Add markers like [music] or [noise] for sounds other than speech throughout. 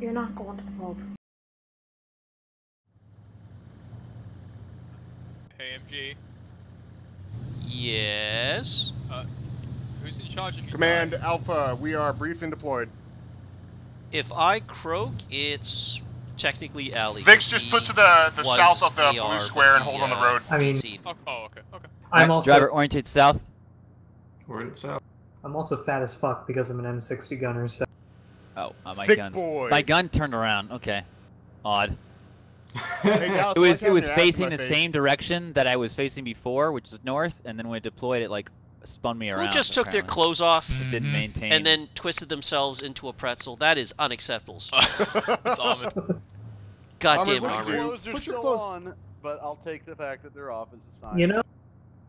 You're not going to the pub. Hey, MG. Yes. Who's in charge of you? Command Alpha, we are briefed and deployed. If I croak, it's technically alley. Vix just put to the, the south of the AR, blue square and the, hold on the uh, road. I mean, Oh, oh, okay, okay. I'm also driver oriented south. Word south. I'm also fat as fuck because I'm an M60 gunner. So Oh, uh, my Thick gun's boy. my gun turned around. Okay, odd. [laughs] Hey, Dallas, It was it was you ask my facing the face? same direction that I was facing before, which is north, and then when it deployed, it like spun me around. Who just took their clothes off It didn't Mhm. maintain. and then twisted themselves into a pretzel? That is unacceptable. [laughs] it's Armin. [laughs] Goddamn Armor, My what you armor. do? clothes are Put your clothes- on, but I'll take the fact that they're off as a sign. you know,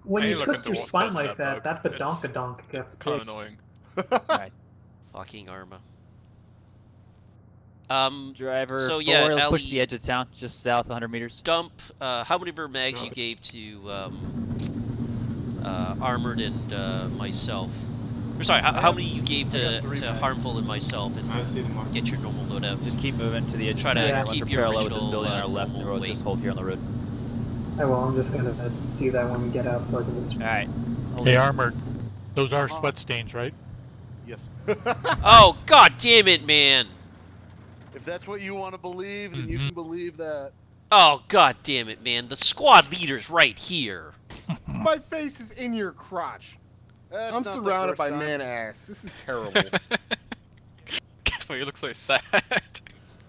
when Hey, you twist your spine like that that, bug. that It's badonkadonk gets Kind big. of annoying. Fucking armor. Um, driver So, four, yeah, let's push the edge of town, just south 100 meters. dump. Uh, how many of mags you gave to um, uh, armored and uh, myself? Or sorry, how, how many you gave to, to harmful and myself, and I see the get your normal load out? Just keep moving to the edge. Try to town. Once keep we're your parallel with this original, building on uh, our left, and road. weight. Just hold here on the road. I will. I'm just gonna uh, do that when we get out, so I can just. All right. Hold Hey, it. armored. Those are sweat stains, right? Yes. [laughs] Oh god damn it, man! If that's what you want to believe, then you Mhm. can believe that. Oh god damn it, man! The squad leader's right here. [laughs] My face is in your crotch. That's I'm surrounded by time. man ass. This is terrible. [laughs] Why you look so sad?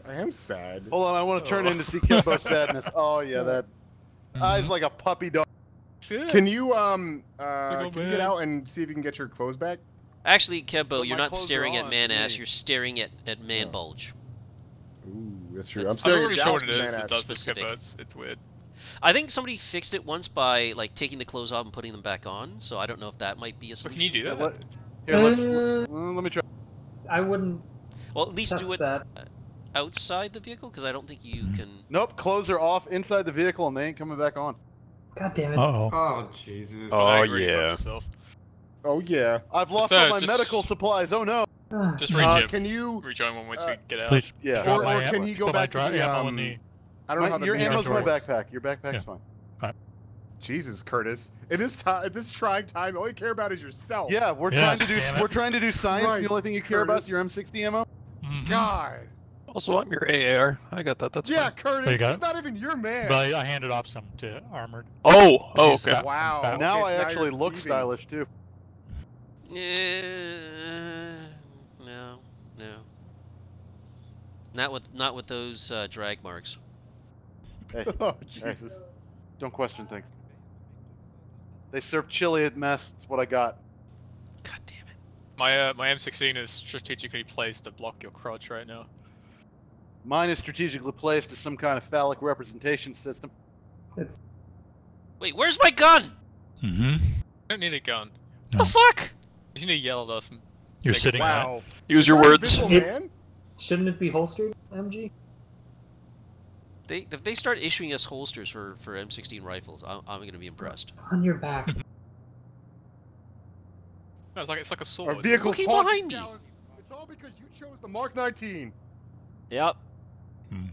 I am sad. Hold on, I want to turn Oh. into see Kimbo's [laughs] sadness. Oh yeah, that eyes Mhm. like a puppy dog. Can you um uh Little can you get out and see if you can get your clothes back? Actually, Kembo, But you're not staring at man ass. You're staring at at man Oh. bulge. Ooh, that's true. That's- I'm I'm staring not at really sure what it is man that ass. does specific. but it's, it's weird. I think somebody fixed it once by like taking the clothes off and putting them back on. So I don't know if that might be a But solution. can you do Here, that? let, here, let's, Uh, let me try. I wouldn't Well, at least do it that. outside the vehicle because I don't think you Mhm. can. Nope, clothes are off inside the vehicle and they ain't coming back on. God damn it. Uh oh. Oh Jesus. Oh, you really fucked yeah. Oh yeah. I've lost Sir, all my just- medical supplies. Oh no. Just Uh, rejoin, can you? rejoin one once uh, we get out. Please Yeah. drop Or- or can he go put my back to the, ammo um, the. I don't know My- how the your ammo's my backpack. Your backpack's Yeah. fine. Jesus, Curtis. At this time, at this trying time, all you care about is yourself. Yeah, we're Yes, trying to do we're trying to do science. Christ, the only thing you care about is your M60 ammo. Mhm. God. Also, I'm your AAR. I got that. That's yeah, fine. Curtis. you got He's it? not even your man. But I handed off some to armored. Oh, oh, okay. got- Wow. fat- now Okay, I actually look thieving. stylish too. Eh, no, no. Not with not with those uh, drag marks. Hey, [laughs] oh Jesus. don't question things. They serve chili at mess. It's what I got. God damn it. My uh, my M16 is strategically placed to block your crotch right now. Mine is strategically placed as some kind of phallic representation system. It's Wait, where's my gun? Mm-hmm. I don't need a gun. No. The fuck? You need to yell at us. and- You're Makes sitting on it. Wow. Use your words. It's- shouldn't it be holstered, MG? They if they start issuing us holsters for for M16 rifles, I'm, I'm gonna be impressed. On your back. [laughs] No, it's like it's like a Our sword. vehicle's Looking haunted, behind me. Dallas. It's all because you chose the Mark 19. Yep. Hmm.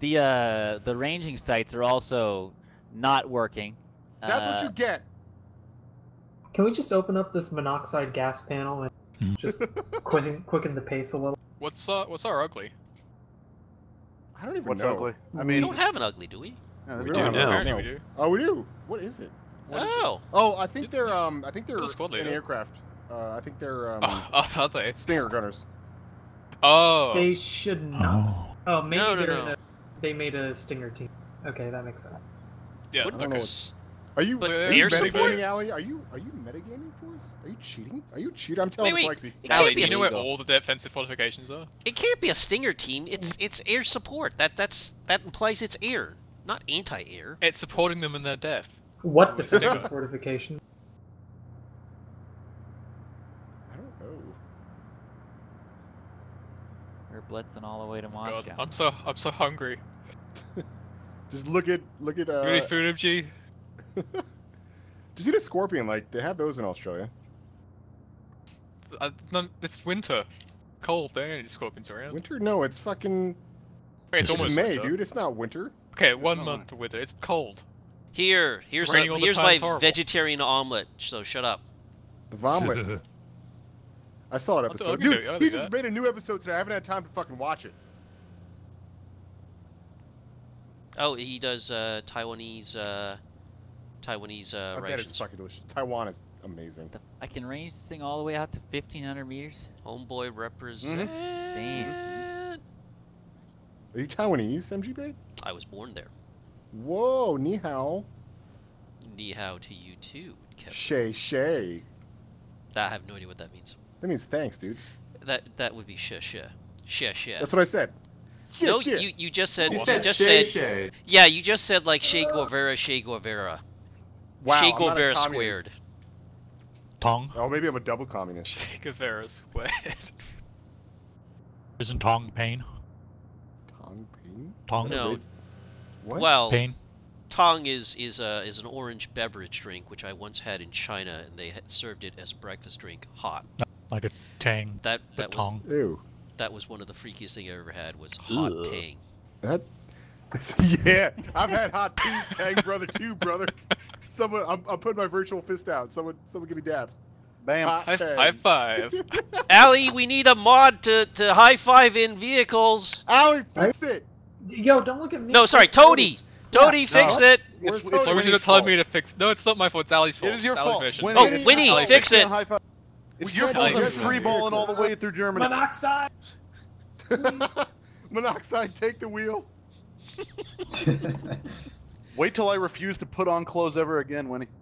The uh the ranging sights are also not working. That's Uh, what you get. Can we just open up this monoxide gas panel and Hmm. just [laughs] quicken quicken the pace a little? What's uh what's our ugly? I don't even What's know. ugly? I mean, We don't have an ugly, do we? yeah, We there do now. No. we do. Oh, we do. What is it? What is it? oh, Oh, I think they're um. I think they're squad an aircraft. Uh, I think they're [laughs] um. Oh, oh, are they? Stinger gunners. Oh. They should not. Oh. Oh, maybe No, no, they're no. in a, they made a stinger team. Okay, that makes sense. Yeah. Wouldn't I don't know s- Are you, But are you air support? metagaming, Allie? Are you are you metagaming for us? Are you cheating? Are you cheating? I'm telling Wait, Lexi. wait. It Ali, do you know where all the defensive fortifications are? It can't be a Stinger team. It's it's air support. That that's that implies it's air, not anti-air. It's supporting them in their death. What defensive stinger? fortification? I don't know. We're blitzing all the way to God, Moscow. I'm so I'm so hungry. [laughs] Just look at look at. You Uh, need food, MG? [laughs] Did you see the scorpion? Like they have those in Australia. Uh, none, it's winter. cold there, and scorpions around. Winter? No, it's fucking. Wait, it's It's, almost May, winter. dude. It's not winter. Okay, one No. month with it. It's cold. Here, here's a, here's my horrible. vegetarian omelet. So shut up. The vomit. [laughs] I saw an episode. I'll do- Dude, he just that. made a new episode today. I haven't had time to fucking watch it. Oh, he does uh, Taiwanese uh, Taiwanese uh, I bet it's fucking delicious. Taiwan is amazing. The- I can range this thing all the way out to 1500 meters. Homeboy represent. Are you Taiwanese, MGB? I was born there. Whoa, ni hao. Ni hao to you too, Kevin. Shay Shay. That, I have no idea what that means. That means thanks, dude. That that would be sha sha. Sha sha. That's what I said. Yeah, no, yeah. you you just said You you said just Shay said Shay. yeah, you just said like Che Guevara, Che Guevara. Wow, che I'm not a Guevara squared. Tong? Oh, maybe I'm a double communist. Che Guevara's wet. Isn't Tong pain? Tong Ping? Tong? No. What? Well, Pain? Tong is is a is an orange beverage drink which I once had in China, and they had served it as a breakfast drink, hot. Like a Tang, That but that was Tong. Ew. that was one of the freakiest thing I ever had was hot Ugh. tang. That. [laughs] yeah, I've had hot tea, Tang brother too, brother. [laughs] Someone, I'm, I'm putting my virtual fist out. Someone, someone give me dabs. Bam. High, high five. [laughs] Allie, we need a mod to, to high five in vehicles. Allie, fix it. Yo, don't look at me. No, sorry, fix Cody. Toady. Toady, fix it. Where's It's, Tony? it's you Winnie's not tell fault. me to fix? No, it's not my fault. It's Ali's fault. It is your it's Ali's fault. Winnie, Oh, Winnie, Allie, fix it. can't high. It's your can't fault. do You're free balling all the way through Germany. Monoxide. [laughs] Monoxide, take the wheel. [laughs] Wait till I refuse to put on clothes ever again, Winnie. [laughs]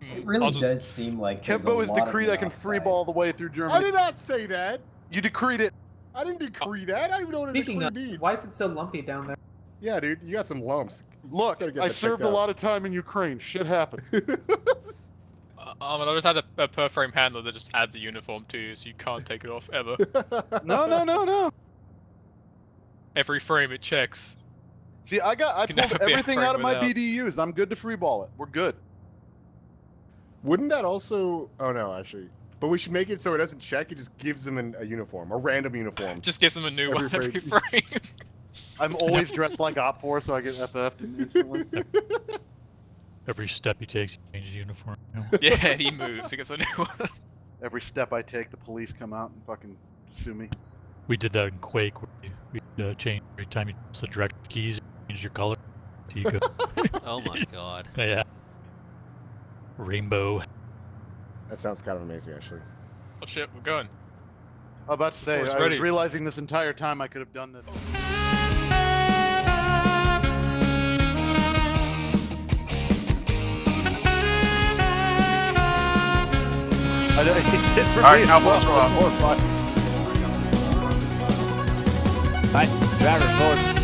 Hmm, It really just- does seem like there's Kembo a has lot decreed I can free ball the way through Germany. I did not say that. You decreed it. I didn't decree that. I don't even know what Speaking a of, means. why is it so lumpy down there? Yeah, dude, you got some lumps. Look, I served a lot of time in Ukraine. Shit happened. [laughs] Um, and I just had a, a per frame handler that just adds a uniform to you, so you can't take it off ever. no, no, no, no. Every frame it checks. See, I got I pulled never be a everything out of my without. BDUs. I'm good to free ball it. We're good. Wouldn't that also? Oh no, actually. But we should make it so it doesn't check. It just gives them an, a uniform, a random uniform. [laughs] Just gives them a new Every one every frame. frame. [laughs] I'm always dressed like Op 4, so I get FF. [laughs] Every step he takes, he changes uniform. you know? yeah, he moves. He gets a new one. Every step I take, the police come out and fucking sue me. We did that in Quake. Where we we, uh, change every time you press the direct keys, you change your color. You go, [laughs] Oh my [laughs] god. yeah. Rainbow. That sounds kind of amazing, actually. Oh shit, we're going. I'm about to say, I ready. was realizing this entire time I could have done this. I know, it did for All right, me as Cowboys, well. roll out. More fun. Alright, driver forward.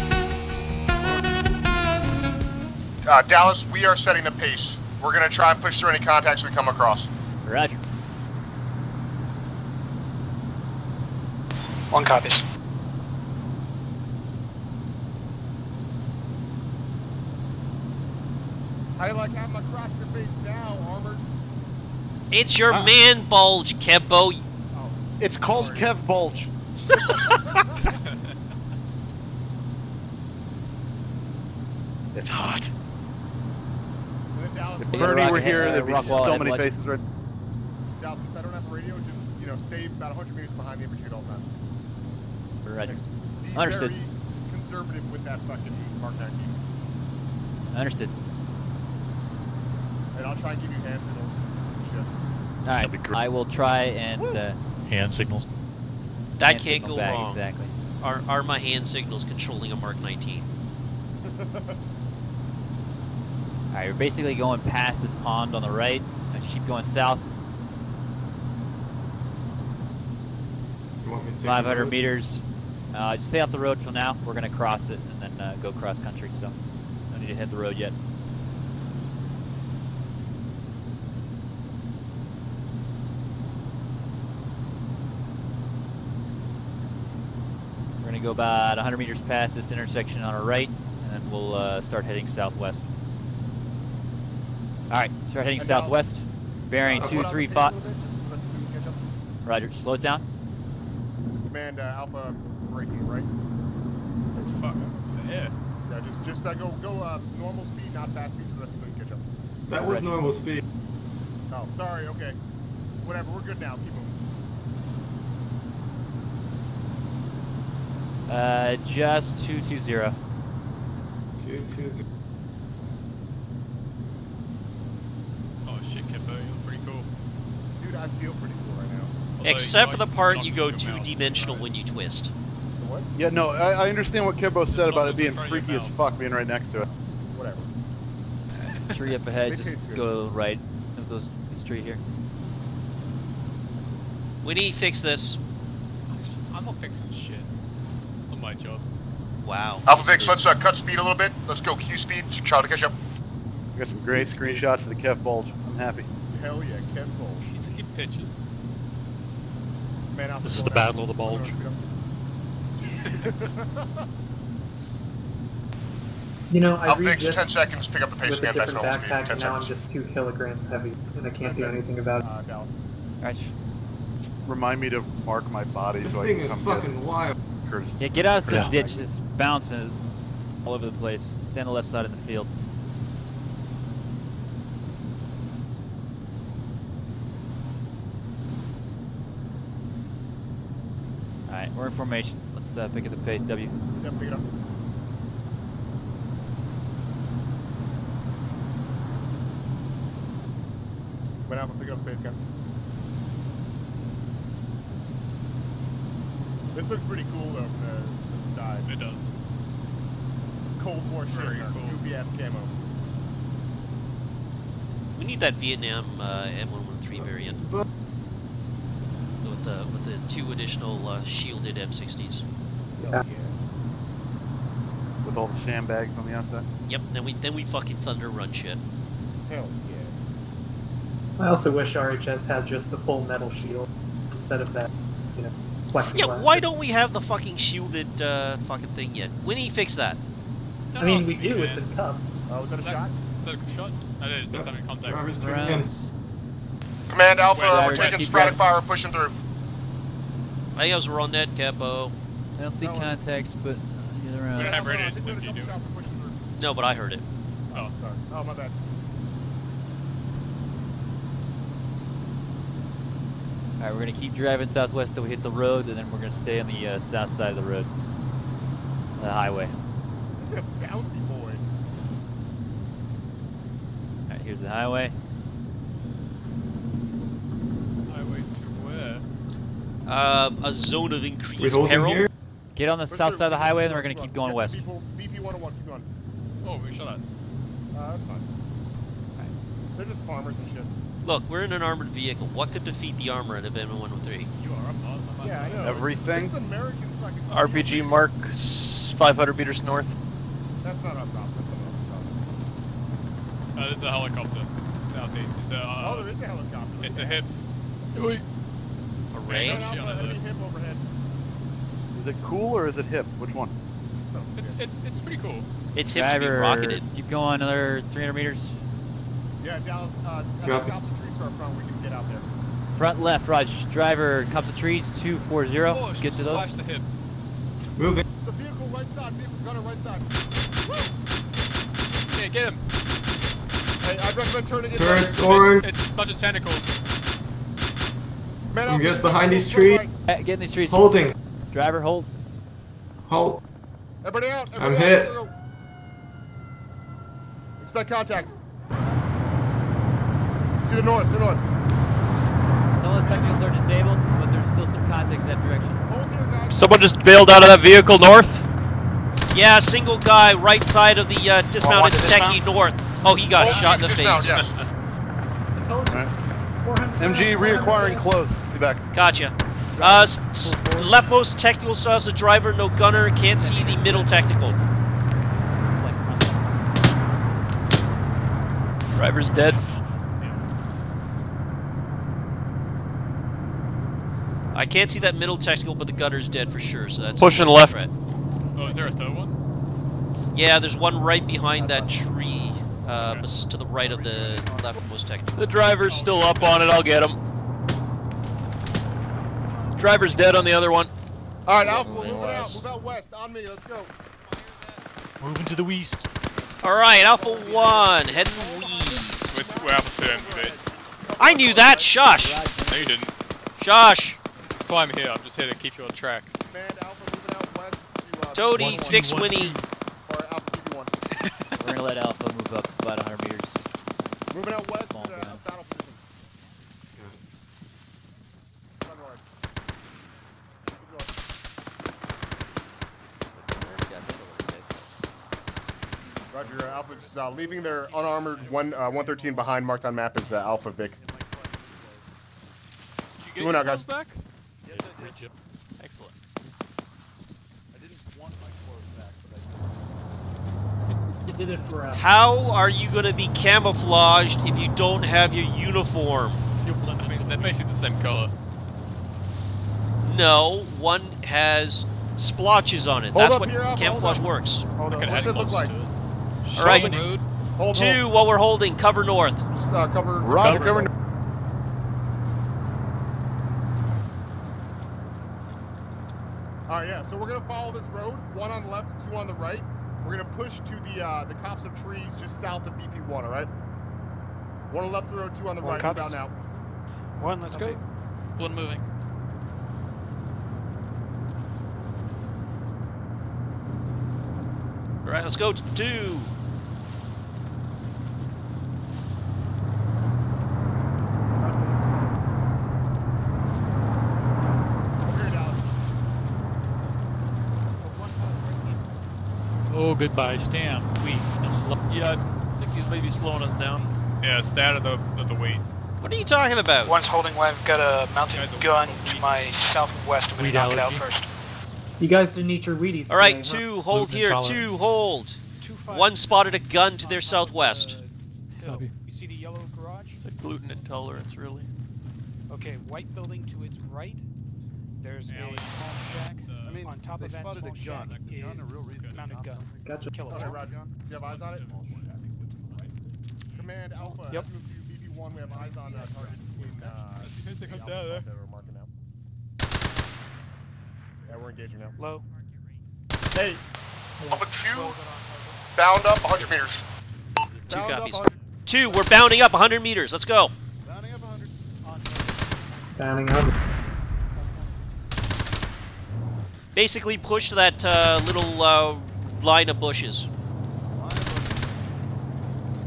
Uh, Dallas, we are setting the pace. We're gonna try and push through any contacts we come across. Roger. One copies. How you like having my cross your face now, armored? It's your Ah. man bulge, Kembo. It's called Sorry. Kev Bulge. [laughs] it's hot. And then Dallas, If Bernie were here, there'd be so many faces right Dallas, since I don't have a radio, just you know, stay about 100 meters behind the infantry at all times. Roger. Thanks. Be Understood. very conservative with that fucking Mark 19. Understood. And I'll try and give you hand signals. Shit. Alright. I will try and uh, Hand signals. That hand can't signal go back, wrong. Exactly. Are, are my hand signals controlling a Mark 19? [laughs] Alright, we're basically going past this pond on the right. Let's keep going south. You want me to 500 meters. Uh, just stay off the road for now. We're gonna cross it and then uh, go cross country. So, no need to hit the road yet. We're gonna go about 100 meters past this intersection on our right, and then we'll uh, start heading southwest. All right, start heading southwest, bearing uh, 235. Roger, slow it down. Command uh, Alpha braking, right? Oh, fuck, that? Yeah. Yeah, just, just uh, go, go uh, normal speed, not fast speed, so the rest of catch up. That was normal speed. Oh, sorry, okay. Whatever, we're good now, keep moving. Uh, just 220. 220. I feel pretty cool right now. Although Except for the part you go two-dimensional when you twist. What? Yeah, no, I, I understand what Kimbo said about it being in front of your freaky as fuck being right next to it. Whatever. Tree up ahead. Just go right of those this tree here. We need to fix this. I'm not fixing shit. It's not my job. Wow. Alpha this Vix, is- let's uh, cut speed a little bit. Let's go Q speed. Try to catch up. I got some great screenshots of the Kev bulge. I'm happy. Hell yeah, Kev Bulge. He's taking pictures. Man, This is the out. Battle of the Bulge. You know, I Alpha read Vix, just 10 seconds. Pick up the pace with a again. Back to different normal speed. backpack, 10 and now I'm just two kilograms heavy, and I can't do anything about it. Uh, Dallas. Alright. Remind me to mark my body This so I thing can is come fucking wild. get Curtis. Yeah, get out of the Yeah. ditch. It's bouncing all over the place. Stand on the left side of the field. Alright, we're in formation. Let's uh, pick up the pace, W. Yep, pick it up. Man, Alpha, pick it up the pace, gun. This looks pretty cool though from the, from the side. It does. Some Cold War shit Very in cool. goofy ass camo. We need that Vietnam uh, M113 variant It's above. with the with the two additional uh, shielded M60s. Hell Yeah. yeah. With all the sandbags on the outside. Yep. Then we then we fucking thunder run shit. Hell yeah. I also wish RHS had just the full metal shield instead of that, you know, plexiglass. Yeah. Why don't we have the fucking shielded uh, fucking thing yet? When do you fix that? I mean, we do. It's in CUP. Oh, was that a That- shot? Is that a shot? I know, it's just having contact. Drivers turning in. Rounds. Command Alpha, we're taking sporadic fire. Pushing through. I guess we're on net, Capo. I don't see No, contacts, but either around. don't round. have I radios, think we what had you couple do? shots, we're pushing through. No, but I heard it. Oh. Sorry. Oh, my bad. Alright, we're gonna keep driving southwest till we hit the road, and then we're gonna stay on the uh, south side of the road. The highway. This is a bouncy boy. Alright, here's the highway. Highway to where? Um, a zone of We increased peril. here? Get on the Push south through. side of the highway, and then we're gonna keep going Get west. to BP, BP 101, keep going. Oh, we shot at. Uh, that's fine. They're just farmers and shit. Look, we're in an armored vehicle. What could defeat the armor out of M103? You are, I'm not. I'm Yeah, I know. Everything? This is American fucking RPG mark 500 meters north. That's not our problem. That's someone else's problem. Uh, there's a helicopter. Southeast. It's a. Uh, oh, there is a helicopter. It's at a hip. Hooray. Yeah, Man, no shit Alpha, on it, enemy though. hip overhead. Is it cool or is it hip? Which one? Son of a It's, it's, it's pretty cool. It's him to be Driver, rocketed. keep going another 300 meters. Yeah, Dallas, uh, Copy. helicopter trees to our front. We can get out there. Front left, Raj. Driver, cops to trees, 240. Oh, Get to those. splash the hip. Moving. So vehicle right side, vehicle gunner right side. Yeah, get him. Hey, I'd recommend turning it. Turrets right. orange. It's, it's a bunch of tentacles. Man, I'm just behind these trees. right. Eh, Get in these trees. Holding. Driver, hold. Hold. Everybody out. I'm Everybody hit. out. Expect contact. To the north, to the north. Some of the technicals are disabled, but there's still some contacts in that direction. Hold here, guys. Someone just bailed out of that vehicle north. Yeah, single guy, right side of the uh, dismounted to techie dismount? north. Oh, he got Oh, shot in the dismount, face. yes. [laughs] I told you. Alright. 400 MG reacquiring close. Be back. Gotcha. Uh, s- s- leftmost technical still has a driver, no gunner. Can't see the middle technical. Like front left. Driver's dead. I can't see that middle technical, but the gunner's dead for sure. So that's Pushing triple left. threat. Oh, is there a third one? Yeah, there's one right behind that tree, uh, bes- to the right of the leftmost technical. The driver's still up on it. I'll get him. Driver's dead on the other one. All right, Alpha, we're Moving moving out. west. Move out west. On me. Let's go. Moving to the west. All right, Alpha One, heading west. We're, we're Alpha 2 and B. I knew that. Shush. No, you didn't. Shush. That's why I'm here. I'm just here to keep you on track. Command Alpha moving out west to. Uh, Toady, One, fix one, Winnie. two. Or Alpha BB1. We're gonna let Alpha move up about 100 meters. Moving out west to Small the gun. battle position. Run, run. Keep going. Roger, uh, Alpha is uh, leaving their unarmored one uh, 113 behind, marked on map as uh, Alpha Vic. Doing out, guys. back? Yes, I did. job. Excellent. I didn't want my clothes back, but I You did it for us. How are you going to be camouflaged if you don't have your uniform? You're. I mean, they're basically the same color. No, one has splotches on it. Hold That's what here, camouflage works. Hold on. Could What's add it look like? To. All right, Rude. Hold, two, hold. what we're holding, cover north. Just, uh, cover. Roger, cover. cover. All right, yeah. So we're gonna follow this road. One on the left, two on the right. We're gonna push to the uh, the copse of trees just south of BP1. All right. One on the left of the road, two on the One right. copse. About now. One, let's go. One moving. All right, let's go to two. Over here, Dallas. Oh, goodbye, Stam. We. Yeah, I think he's maybe slowing us down. Yeah, stay out of the, of the wheat. What are you talking about? One's holding one. I've got a mounted Guys, gun a to my southwest. I'm gonna Weed knock it out allergy. first. You guys didn't eat your Wheaties. All right, today, huh? two, hold Gluten here, intolerant. two, hold. One spotted a gun to their southwest. Copy. You see the yellow garage? It's a gluten intolerance, really. Okay, white building to its right. There's Yeah, a small shack. uh, I mean, on top they of that spotted small a shack gun. Is the gun is a real reason to mounted gun. Gotcha. Kill Okay. Roger. Do you have eyes on it? Command Alpha. Yep. has BB1. We have eyes on uh, targets in. Uh, They come Alpha down there. that we're marking now. Yeah, we're engaging now. Low. Hey, Alpha Low, 2, target. bound up 100 meters. Two Bound copies. Two, we're bounding up 100 meters. Let's go. Rounding up 100. On target. Banning up. Basically, push that uh, little uh, line of bushes. Line.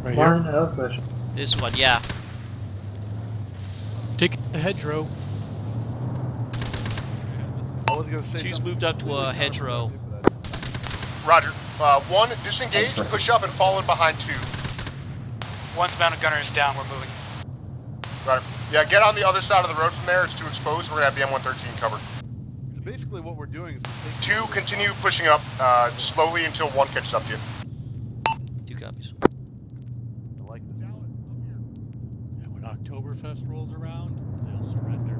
Right here. Of bush. This one, yeah. Take the hedgerow. I was gonna say Two's moved up to a hedgerow. Roger. Uh, one, disengage, push up, and fall in behind two. One's mounted gunner is down. We're moving. Right. Yeah, get on the other side of the road from there. It's too exposed. We're gonna have the M113 covered. So basically, what we're doing is we're taking Two, continue pushing up uh, slowly until one catches up to you. Two copies. I like this. And when Oktoberfest rolls around, they'll surrender.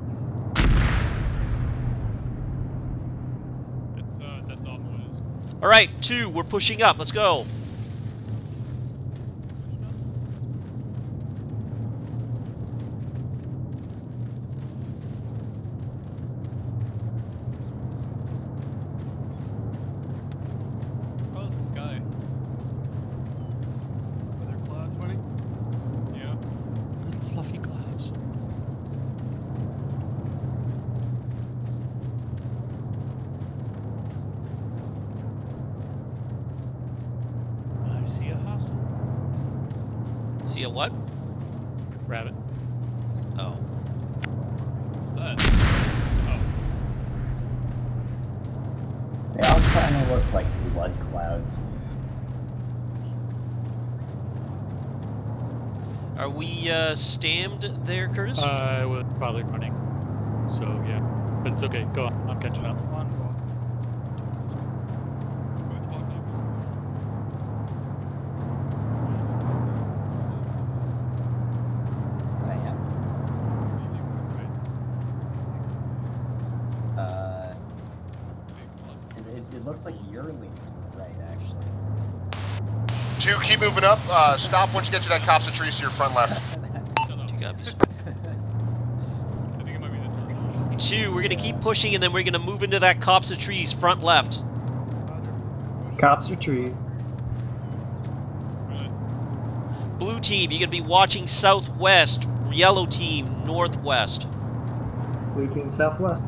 It's, uh, that's all it is. All right, two, we're pushing up. Let's go. Oh, it's the sky. Are there clouds, Winnie? Yeah. Little fluffy clouds. I see a hustle. See a what? Rabbit. Oh. What's that? Oh. They all kind of look like blood clouds. Are we uh, stammed there, Curtis? I was probably running. So, yeah. But it's okay. Go on. I'm catching up. One, one. I am. Uh, it, it, it looks like you're leaning to the right, actually. Two, keep moving up. Uh, stop once you get to that copse of trees to your front left. Two copies. I think it might be the turn. two. We're gonna keep pushing, and then we're gonna move into that copse of trees, front left. Cops or tree. Blue team, you're gonna be watching southwest. Yellow team, northwest. Blue team southwest.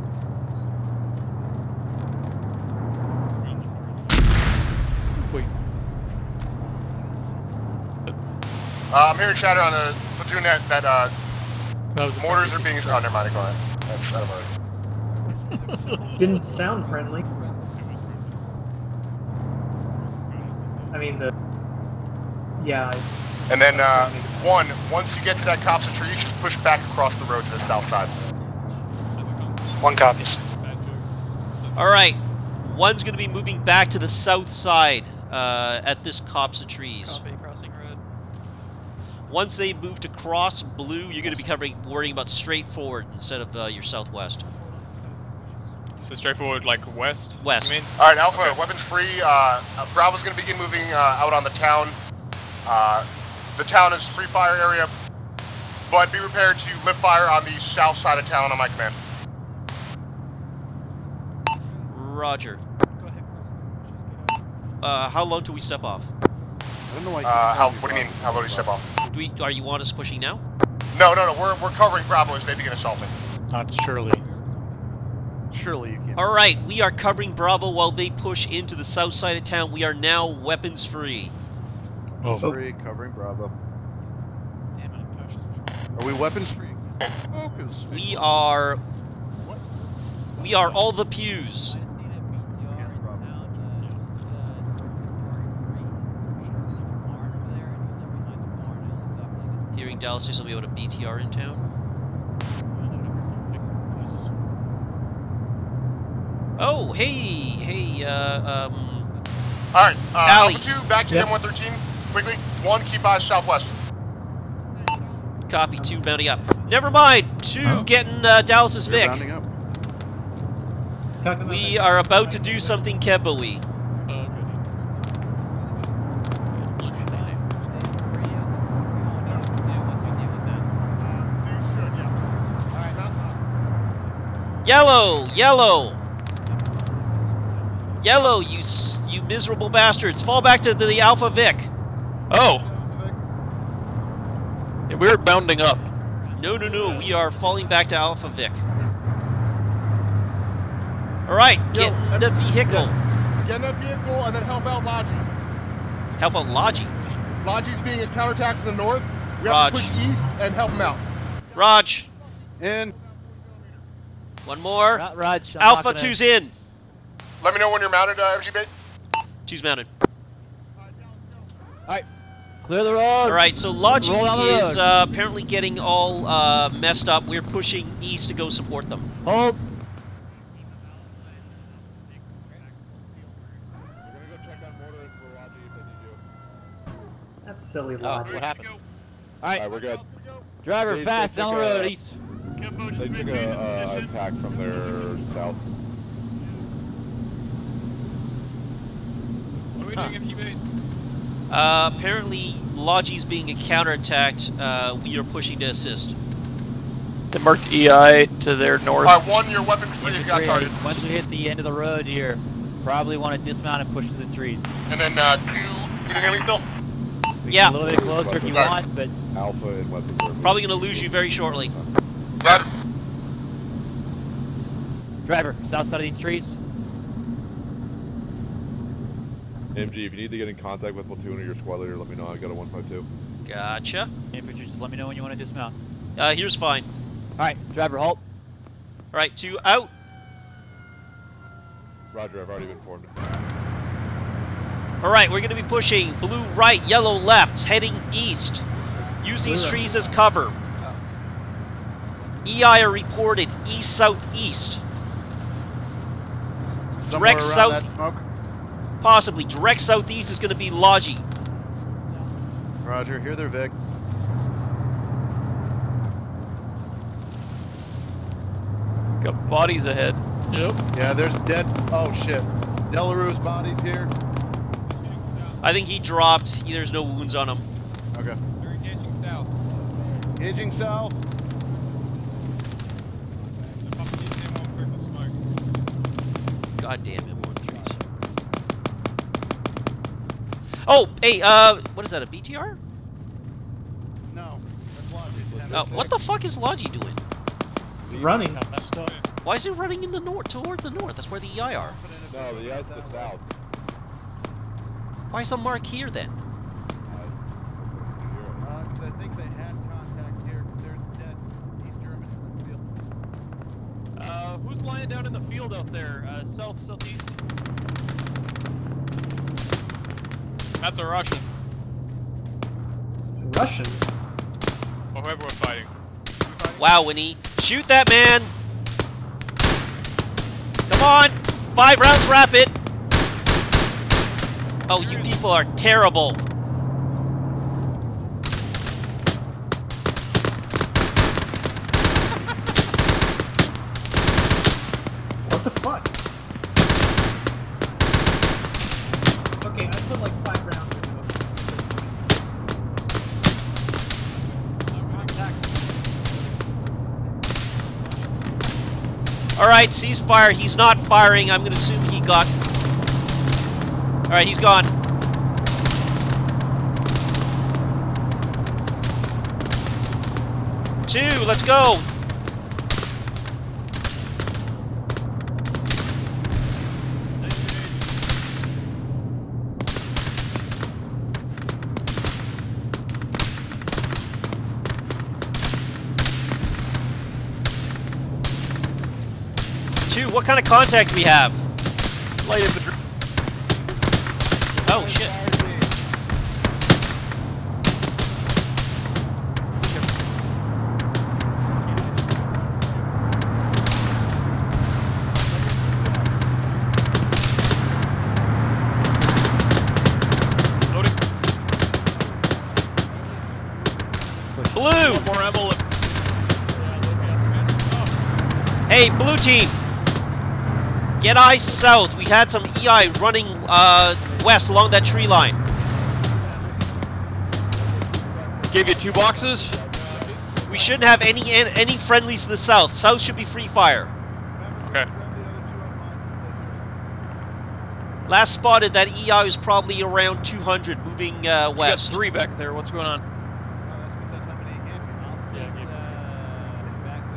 Uh, I'm hearing chatter on the platoon that, that uh, That was mortars are being... Oh, never mind, go ahead. That's out of order. Didn't sound friendly. I mean the. Yeah. I- And then, uh, one, once you get to that copse of trees, just push back across the road to the south side. One copies. All right. One's gonna be moving back to the south side uh, at this copse of trees. Copy, crossing road. Once they move to cross blue, you're gonna be covering, worrying about straight forward instead of uh, your southwest. So straightforward, like west. West. You mean? All right, Alpha, weapons free. Uh, uh, Bravo's going to begin moving uh, out on the town. Uh, the town is free fire area, but be prepared to lift fire on the south side of town on my command. Roger. Go ahead, Chris. Uh, how long till we step off? I don't know why. Uh, how? What do you mean? How about you step off? Do we? Are you on us pushing now? No, no, no. We're we're covering Bravo as they begin assaulting. Not surely. Surely you can't. All right, we are covering Bravo while they push into the south side of town. We are now weapons free. Oh, Free, covering Bravo. Damn it, fascists. Are we weapons free? Focus. We are. What? We are all the pews. Hearing Dallas say something about a BTR in town. Oh, hey, hey, uh, um, All right, uh, Alley. Alpha two, back to Yep. M113. Quickly, one, keep eyes southwest. copy two mounting up. Never mind, two Oh. getting uh, Dallas's Vic. rounding up. Talking about We are about to do something Kemba-y. Oh, goody. Blue Schneider. They should, yeah. Yellow, yellow, yellow. You s- you miserable bastards! Fall back to the Alpha Vic. Oh! Yeah, we're bounding up. No, no, no. We are falling back to Alpha Vic. All right, Yo, get in the vehicle. Get in that vehicle and then help out Logi. How about Logi? Logi's being a counterattack to the north. We have Raj. to push east and help him out. Raj, In. One more. Ra- Raj, I'm Alpha not gonna- two's in. Let me know when you're mounted, uh, MGB. Two's mounted. All right, clear the road. All right, so Logi Roll down the is uh, apparently getting all uh, messed up. We're pushing east to go support them. Hold. That's silly Oh, what happened? All right, we're good. driver, They- fast down the road a- east. They took a uh, attack from their south. What are we doing in Heat Uh, apparently, Logi's being counterattacked. Uh, we are pushing to assist. They marked EI to their north. All right, one, your weapons free. You got Infantry, once we hit the end of the road here, probably want to dismount and push to the trees. And then uh, two. You can hear still? Yeah. A little bit closer if you want, but Alpha and weapons Probably going to lose you very shortly. Got it. driver, south side of these trees. MG, if you need to get in contact with platoon or your squad leader, let me know. I got a 152. Gotcha. Infantry, just let me know when you want to dismount. Uh, here's fine. All right, driver, halt. All right, two out. Roger, I've already been informed. All right, we're going to be pushing blue right, yellow left, heading east. Use these trees as cover. EI are reported east southeast. Somewhere Direct south, that smoke. possibly direct southeast is going to be Logi. Roger, here they're Vic. Got bodies ahead. Yep. Yeah, there's dead. Oh shit. Delarue's body's here. I think he dropped. There's no wounds on him. Okay. They're engaging south. Engaging south. The pumpkin is God damn it, one threes. Oh, hey, uh, what is that, a BTR? No, that's logic. Oh, what the fuck is Logi doing? It's running. Why is it running in the north, towards the north? That's where the EI are. No, the yes, the south. Why is the mark here then? Because I think they had contact here. 'cause there's dead East German in this field. Uh, who's lying down in the field out there? Uh, south, southeast. That's a Russian. Russian. Or whoever we're fighting. Wow, Winnie. Shoot that man! Come on! Five rounds rapid! Oh, you people are terrible. What the fuck? Okay, I put like five rounds into it. Alright, ceasefire. He's not firing. I'm gonna assume he got... Alright, he's gone. Two, let's go! Kind of contact we have? Light Get eyes south. We had some EI running uh, west along that tree line. Gave you two boxes. We shouldn't have any any friendlies to the south. South should be free fire. Okay. Last spotted that EI was probably around 200 moving uh, We got west. three back there. What's going on?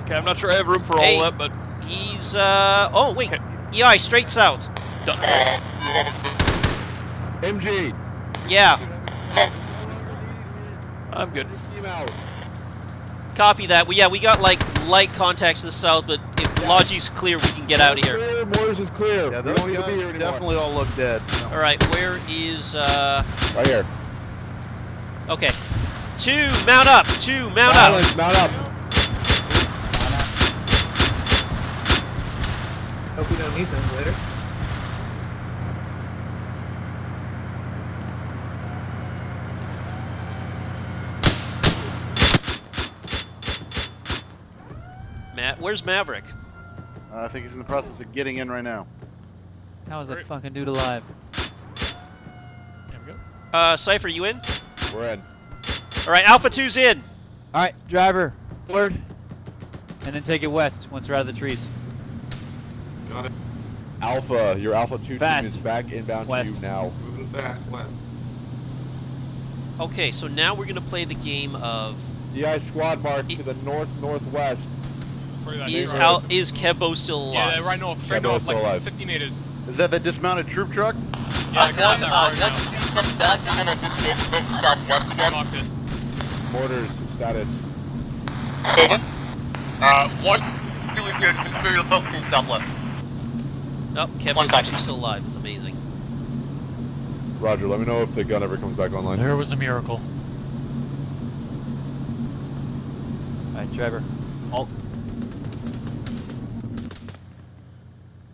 Okay, I'm not sure I have room for Hey. all that, but He's uh oh wait, EI straight south. done. MG, Yeah, I'm good. copy that. We yeah we got like light contacts to the south, but if the Logi's clear, we can get out of here. Clear, Mortars is clear. Yeah, we those don't need to be guys here anymore. definitely all look dead. All right, where is uh? Right here. Okay, two mount up. Two mount up. Mount up. Hope we don't need those later. Matt, where's Maverick? Uh, I think he's in the process of getting in right now. How is that fucking dude alive? There we go. Uh, Cipher, you in? We're in. All right, Alpha 2's in. All right, driver, forward, and then take it west once we're out of the trees. Got it. Alpha, your Alpha 2 Fast. team is back inbound West. to you now. Moving fast west. Okay, so now we're gonna play the game of DI squad mark to the north northwest. Where that is neighborhood. Is Kebo still Yeah, alive? they're right north, straight Shadow north, like still alive. 50 meters. Is that the dismounted troop truck? Yeah, go on that road now. Mortars status. Uh, one, two is here, Imperial southwest. Oh, Kebo's One actually still alive. It's amazing. Roger, let me know if the gun ever comes back online. There was a miracle. All right, driver, halt.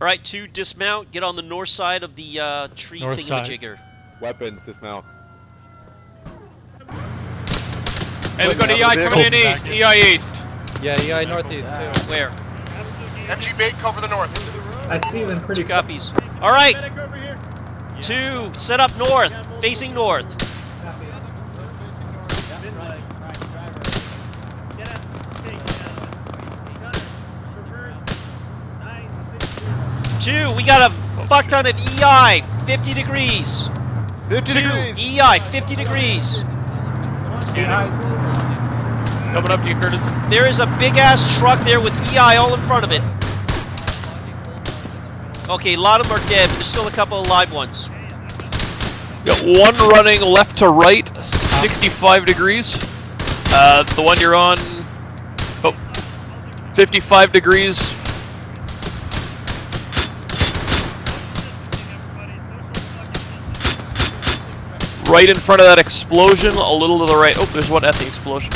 All right, two dismount. Get on the north side of the uh, tree North side. thingamajigger. Weapons, dismount. Hey, we've got EI coming in east. EI east. Yeah, EI northeast too. Where? MG bait, cover the north. I see them pretty. Two copies. All right. Two. Set up north, facing north. Two, we got a fuck ton of EI, 50 degrees. 50 Two, degrees. EI, 50 degrees. Coming up to you, Curtis. There is a big ass truck there with EI all in front of it. Okay, a lot of them are dead, but there's still a couple of live ones. Got one running left to right, 65 degrees. Uh, the one you're on, oh, 55 degrees. Right in front of that explosion, a little to the right. Oh, there's one at the explosion.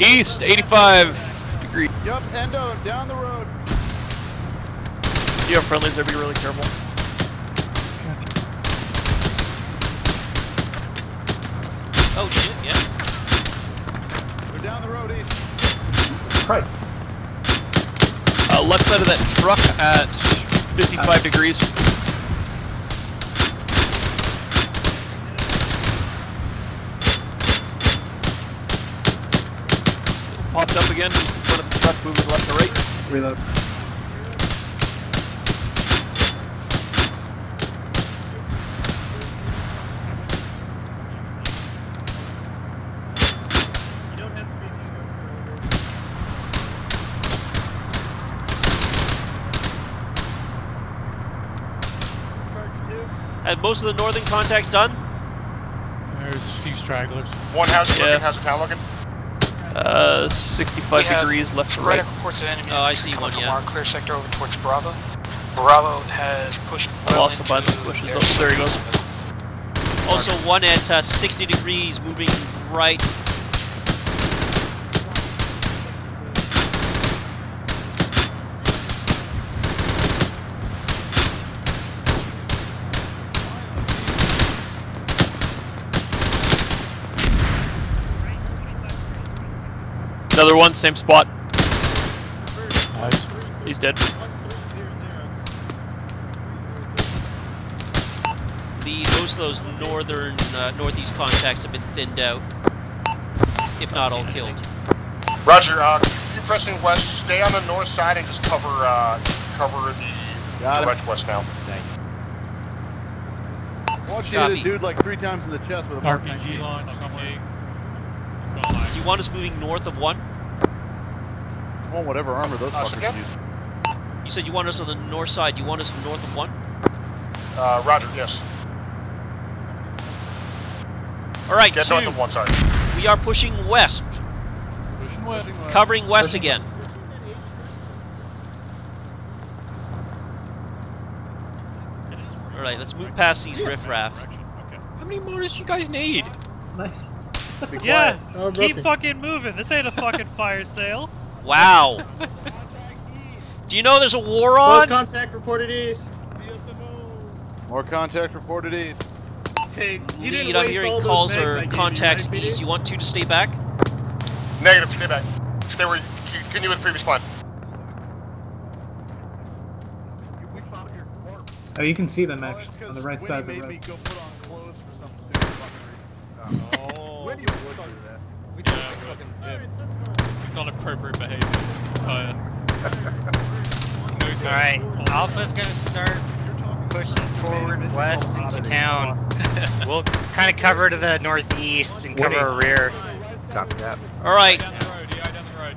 East, 85 degrees. Yup, Endo, down the road. You have friendlies there, be really careful. Oh shit, yeah. We're down the road east. Jesus Christ. Uh, left side of that truck at 55 degrees. Still up again in front of the truck, moving left to right. Reload. Have most of the northern contacts done? There's a few stragglers. One house Yeah. looking, how's the town looking? Uh, 65 We have degrees left to Radar right. reports an enemy Oh, I see one, from yeah. our clear sector over towards Bravo. Bravo has pushed well lost the bunch of bushes. Oh, there he goes. Also, one at uh, 60 degrees moving right. Another one, same spot. Nice. He's dead. The most of those northern, uh, northeast contacts have been thinned out, if not all killed. Roger, uh, you pressing west, stay on the north side and just cover, uh, cover the Got direct west now. Watch you Copy. hit a dude like three times in the chest with a RPG launch somewhere. Do you want us moving north of one? Well, whatever armor those Uh, fuckers yeah. use. You said you want us on the north side. You want us north of one? Uh, Roger, yes. All right, Get two. north of one, sorry. We are pushing west, Pushing west. covering west again. All right, let's move past these riffraff. How many motors you guys need? Yeah, keep fucking moving. This ain't a fucking fire sale. Wow. Do you know there's a war Close on? contact reported east. More contact reported east. Hey, you didn't Lead, I'm hearing all calls or gave you, contacts east. You want two to stay back? Negative, stay back. Stay where you, continue with previous plan. Oh, you can see them actually on the right side of the road. go put on clothes for some stupid fucking [laughs] reason. Oh. Winnie would do that. We do fucking zip. He's not appropriate behavior. Uh, [laughs] Alright, Alpha's gonna start pushing forward west into town. [laughs] we'll kind of cover to the northeast and cover our rear. Copy that. All right. down the road, yeah, down the road.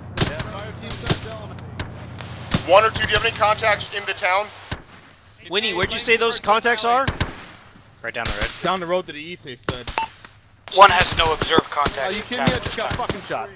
One or two, do you have any contacts in the town? Winnie, where'd you say those contacts are? Right down the road. Down the road to the east, they said. One has no observed contact. Are you kidding me? I just got fucking shot.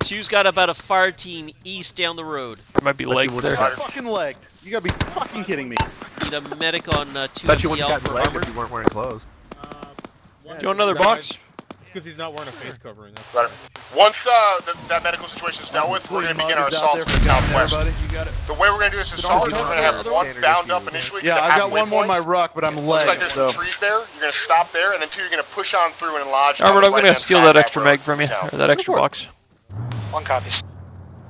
Two's got about a fire team east down the road. Might be legged there. Fucking legged. You gotta be fucking kidding me. Need a medic on uh, two Bet you MT wouldn't have Alpha gotten legged armor. if you weren't wearing clothes. Do you want another box? Because he's not wearing a face covering. That's Right. Once uh, the, that medical situation is dealt with, we're going to begin our assault to the southwest. You. The way we're going to do this assault is we're going to have one bound up initially Yeah, the I got halfway one more in my point. ruck, but I'm Looks like legged, there's so. some trees there. You're going to stop there, and then two, you're going to push on through and enlarge. on Albert, I'm gonna steal that extra mag from you, or that extra box. One copies.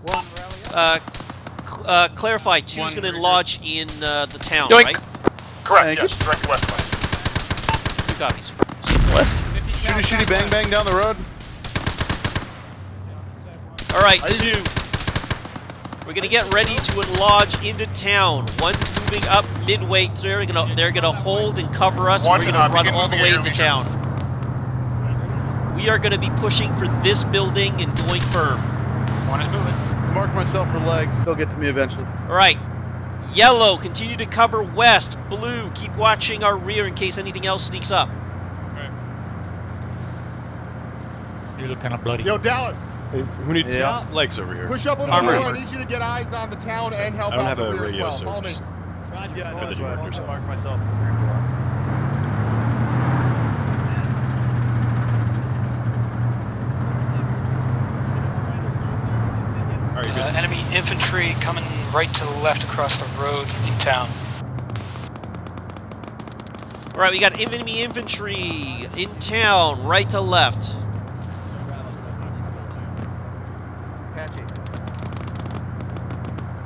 Uh, cl- uh, clarify, two's going to lodge in uh, the town, Yoink. right? Correct, yes, direct west-west. Two copies. West. Shooty shooty bang bang down the road. All right, two. We're gonna get ready to lodge into town. One's moving up midway. They're gonna they're gonna hold and cover us. One, and we're uh, gonna run all the way into town. We are gonna be pushing for this building and going firm. One is moving. Mark myself for legs. They'll get to me eventually. All right. Yellow, continue to cover west. Blue, keep watching our rear in case anything else sneaks up. You look kind of bloody. Yo, Dallas, who needs Yeah. legs over here? push up a little Armor. more. I need you to get eyes on the town and help I don't out have the a rear radio, as so well. Follow me. just- Yeah, Good that you marked yourself. Mark myself. It's very cool. Alright, good. Uh, enemy infantry coming right to the left across the road in town. All right, we got enemy infantry in town, right to left. Patchy.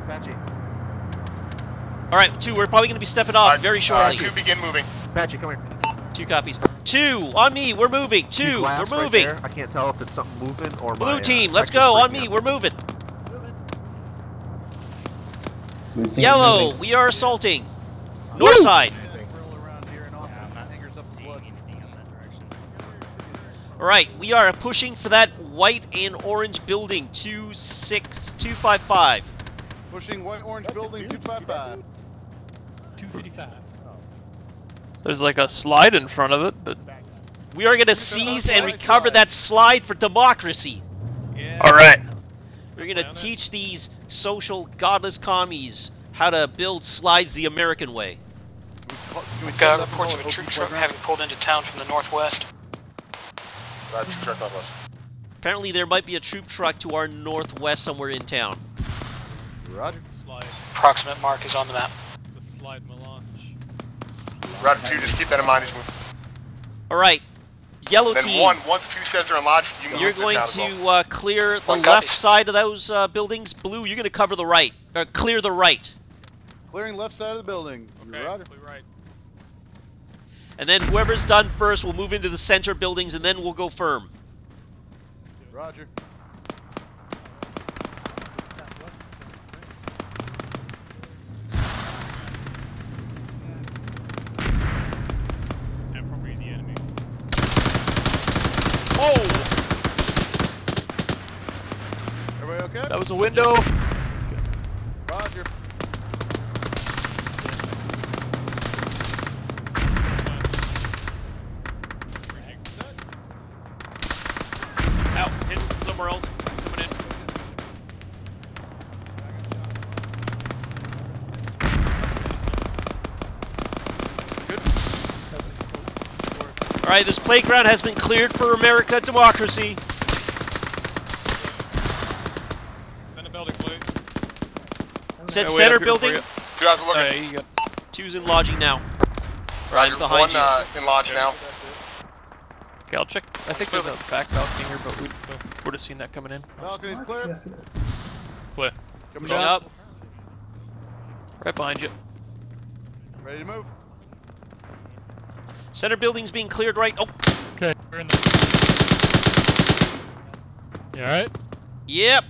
Patchy. All right, two. We're probably going to be stepping off very Uh, shortly. two, begin moving. Patchy, come here. Two copies. Two on me. We're moving. Two. glass We're right moving. there. I can't tell if it's something moving or Blue my, uh, team, let's go on me. out. We're moving. Blue team Yellow, moving. we are assaulting. North side. All right, we are pushing for that white and orange building. Two six two five five. Pushing white orange building 255. 255. There's like a slide in front of it, but We are going to seize and recover that slide for democracy. all right. We're going to teach these social godless commies how to build slides the American way. We've got reports of a troop truck having pulled into town from the northwest. Two direct northwest. Apparently, there might be a troop truck to our northwest somewhere in town. Roger. Slide. Approximate mark is on the map. The slide melange. Roger two, just keep that in mind as yellow Then team. one, once two says they're lodged, You you're going town as well. to uh, clear the One left copy. side of those uh, buildings. Blue, you're going to cover the right. Or clear the right. Clearing left side of the buildings. Okay, Roger. we right. And then whoever's done first will move into the center buildings, and then we'll go firm. Roger. And probably the enemy. Oh, Everybody okay? that was a window. All right, this playground has been cleared for America democracy. Send a building, blue. Said Yeah, center up here for building. you. Two guys are looking. Hey, you Two's in lodging now. Roger, I'm behind one you. uh, in lodge now. Okay, I'll check. I think there's a back balcony here, but we would have seen that coming in. Balcony's clear. Yes, it is. Clear. Coming Pushing down. up. Right behind you. Ready to move. Center building's being cleared right. Oh, Okay, we're in the. You alright? yep.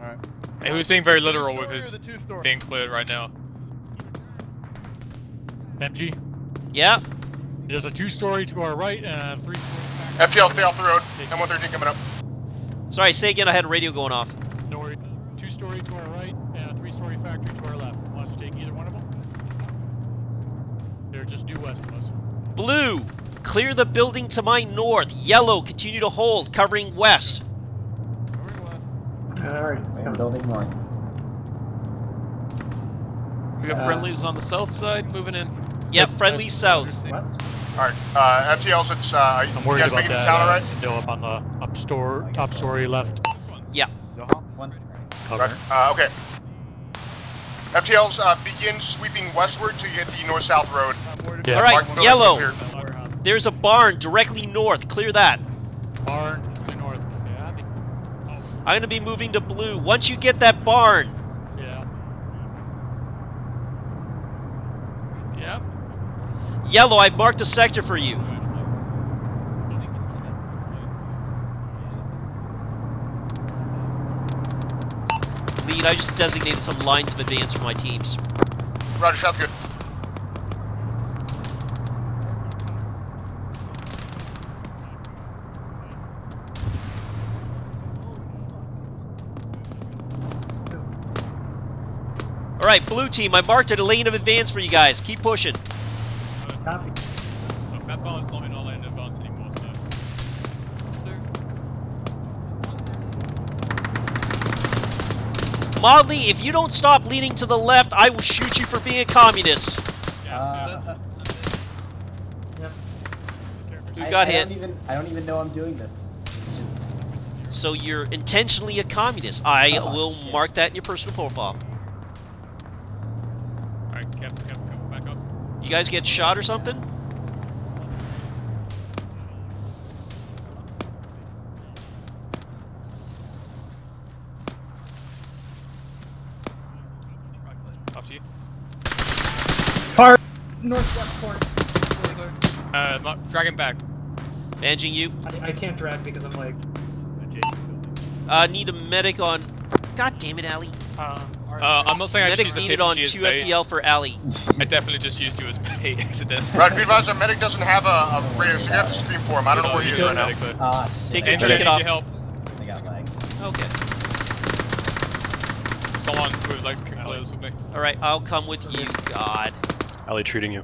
Alright. Hey, who's being very literal with his being cleared right now? MG. Yeah. There's a two-story to our right and a three-story. FTL, stay off the road. M113 coming up. Sorry, say again. I had a radio going off. No worries. Two-story to our right and a three-story factory to our left. Want us to take either one of them? They're just due west of us. Blue, clear the building to my north. Yellow, continue to hold, covering west. All right. Main building north. We got Uh, friendlies on the south side moving in. Yep, friendly south. West. Alright, uh, FTLs, it's, uh, I'm you worried guys about making the that town uh, alright? window up on the up store, top story left. Yeah. This one. Cover. Uh, okay. FTLs, uh, begin sweeping westward to hit the north-south road. Yeah. Alright, yellow. Clear. There's a barn directly north. Clear that. Barn to north. Yeah, oh. I'm gonna be moving to blue. Once you get that barn. Yeah. Yep. Yellow, I marked a sector for you. Lead, I just designated some lines of advance for my teams. Roger, sounds good. Alright, blue team, I marked a lane of advance for you guys. Keep pushing. Uh, copy. So map balance not in our lane of advance anymore, so. Modley, if you don't stop leaning to the left, I will shoot you for being a communist. Uh, Who got I hit? Don't even, I don't even know I'm doing this. It's just. So you're intentionally a communist. I Oh, will shit. mark that in your personal profile. Alright, Captain, Captain, come back up. You guys get shot or something? After you. Car. Northwest course. Uh, drag him back. Managing you. I, I can't drag because I'm like. Uh, need a medic on. God damn it, Ali. Uh, I'm not saying I just Medic used the needed PFG on as 2. FTL for Ali. [laughs] I definitely just used you as bait accidentally. Roger, be advised, our medic doesn't have a, a radio, so you have to scream for him. I don't know where he is right now. Ah, shit. Take your Andrew, jacket off. help. I got legs. Okay. Someone with legs can clear this with me. Alright, I'll come with you. God. Ali treating you.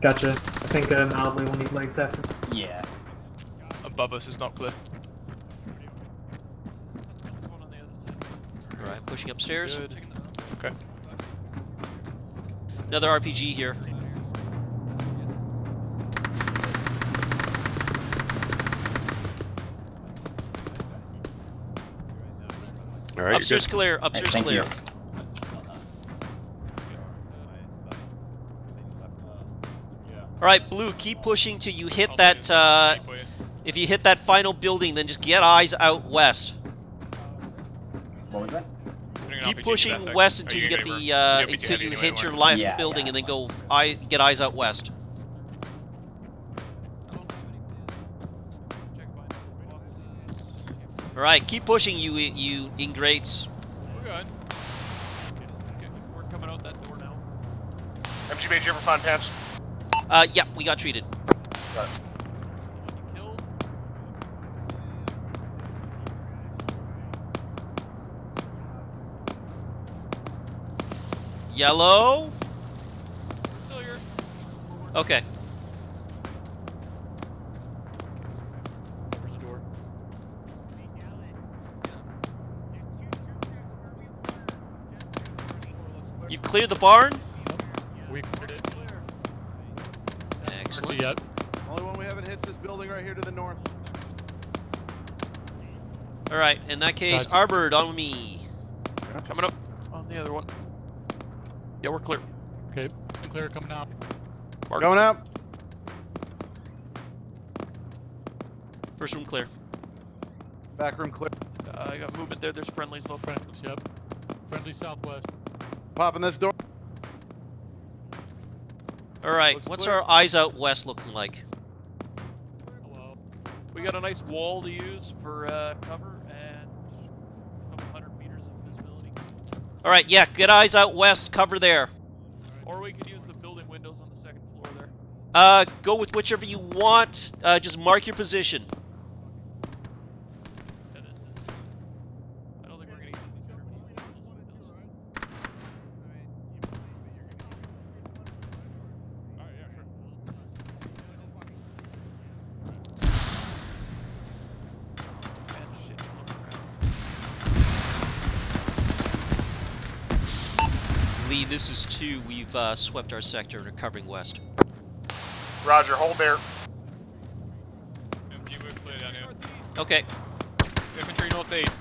Gotcha. I think uh, mildly will need legs after. Yeah. Above us is not clear. Alright, pushing upstairs. Okay. Another RPG here. All right, upstairs clear. Upstairs thank clear. you. Alright, Blue, keep pushing till you hit that, uh, if you hit that final building, then just get eyes out west. What was that? Keep pushing west until you get the, uh, until you hit your last Yeah, building yeah. and then go, eye, get eyes out west. Alright, keep pushing you, you ingrates. We're good. We're coming out that door now. MG Mage, you ever find pants? Uh, yeah, we got treated. Got Yellow? Still here. Okay. Where's the door? You've cleared the barn? We cleared it. Excellent. Yep. Only one we haven't hit is this building right here to the north. Alright, in that case, Sides. Arbord on me. Coming up on the other one. Yeah, we're clear. Okay. Clear coming out. Marked. Going up. First room clear. Back room clear. Uh, I got movement there. There's friendlies though. Friendlies, yep. Friendly southwest. Popping this door. Alright, what's clear. our eyes out west looking like? Hello. We got a nice wall to use for uh, cover and a couple hundred meters of visibility. Alright, yeah, get eyes out west, cover there. Or we could use the building windows on the second floor there. Uh, go with whichever you want. Uh, just mark your position. Yeah, this is. I don't think we're gonna use these interview windows. Alright, yeah, sure. Man, shit, look around. Lee, this is two. We've uh, swept our sector and are covering west. Roger, hold there. MG, we're clear down here. Okay, Infantry northeast.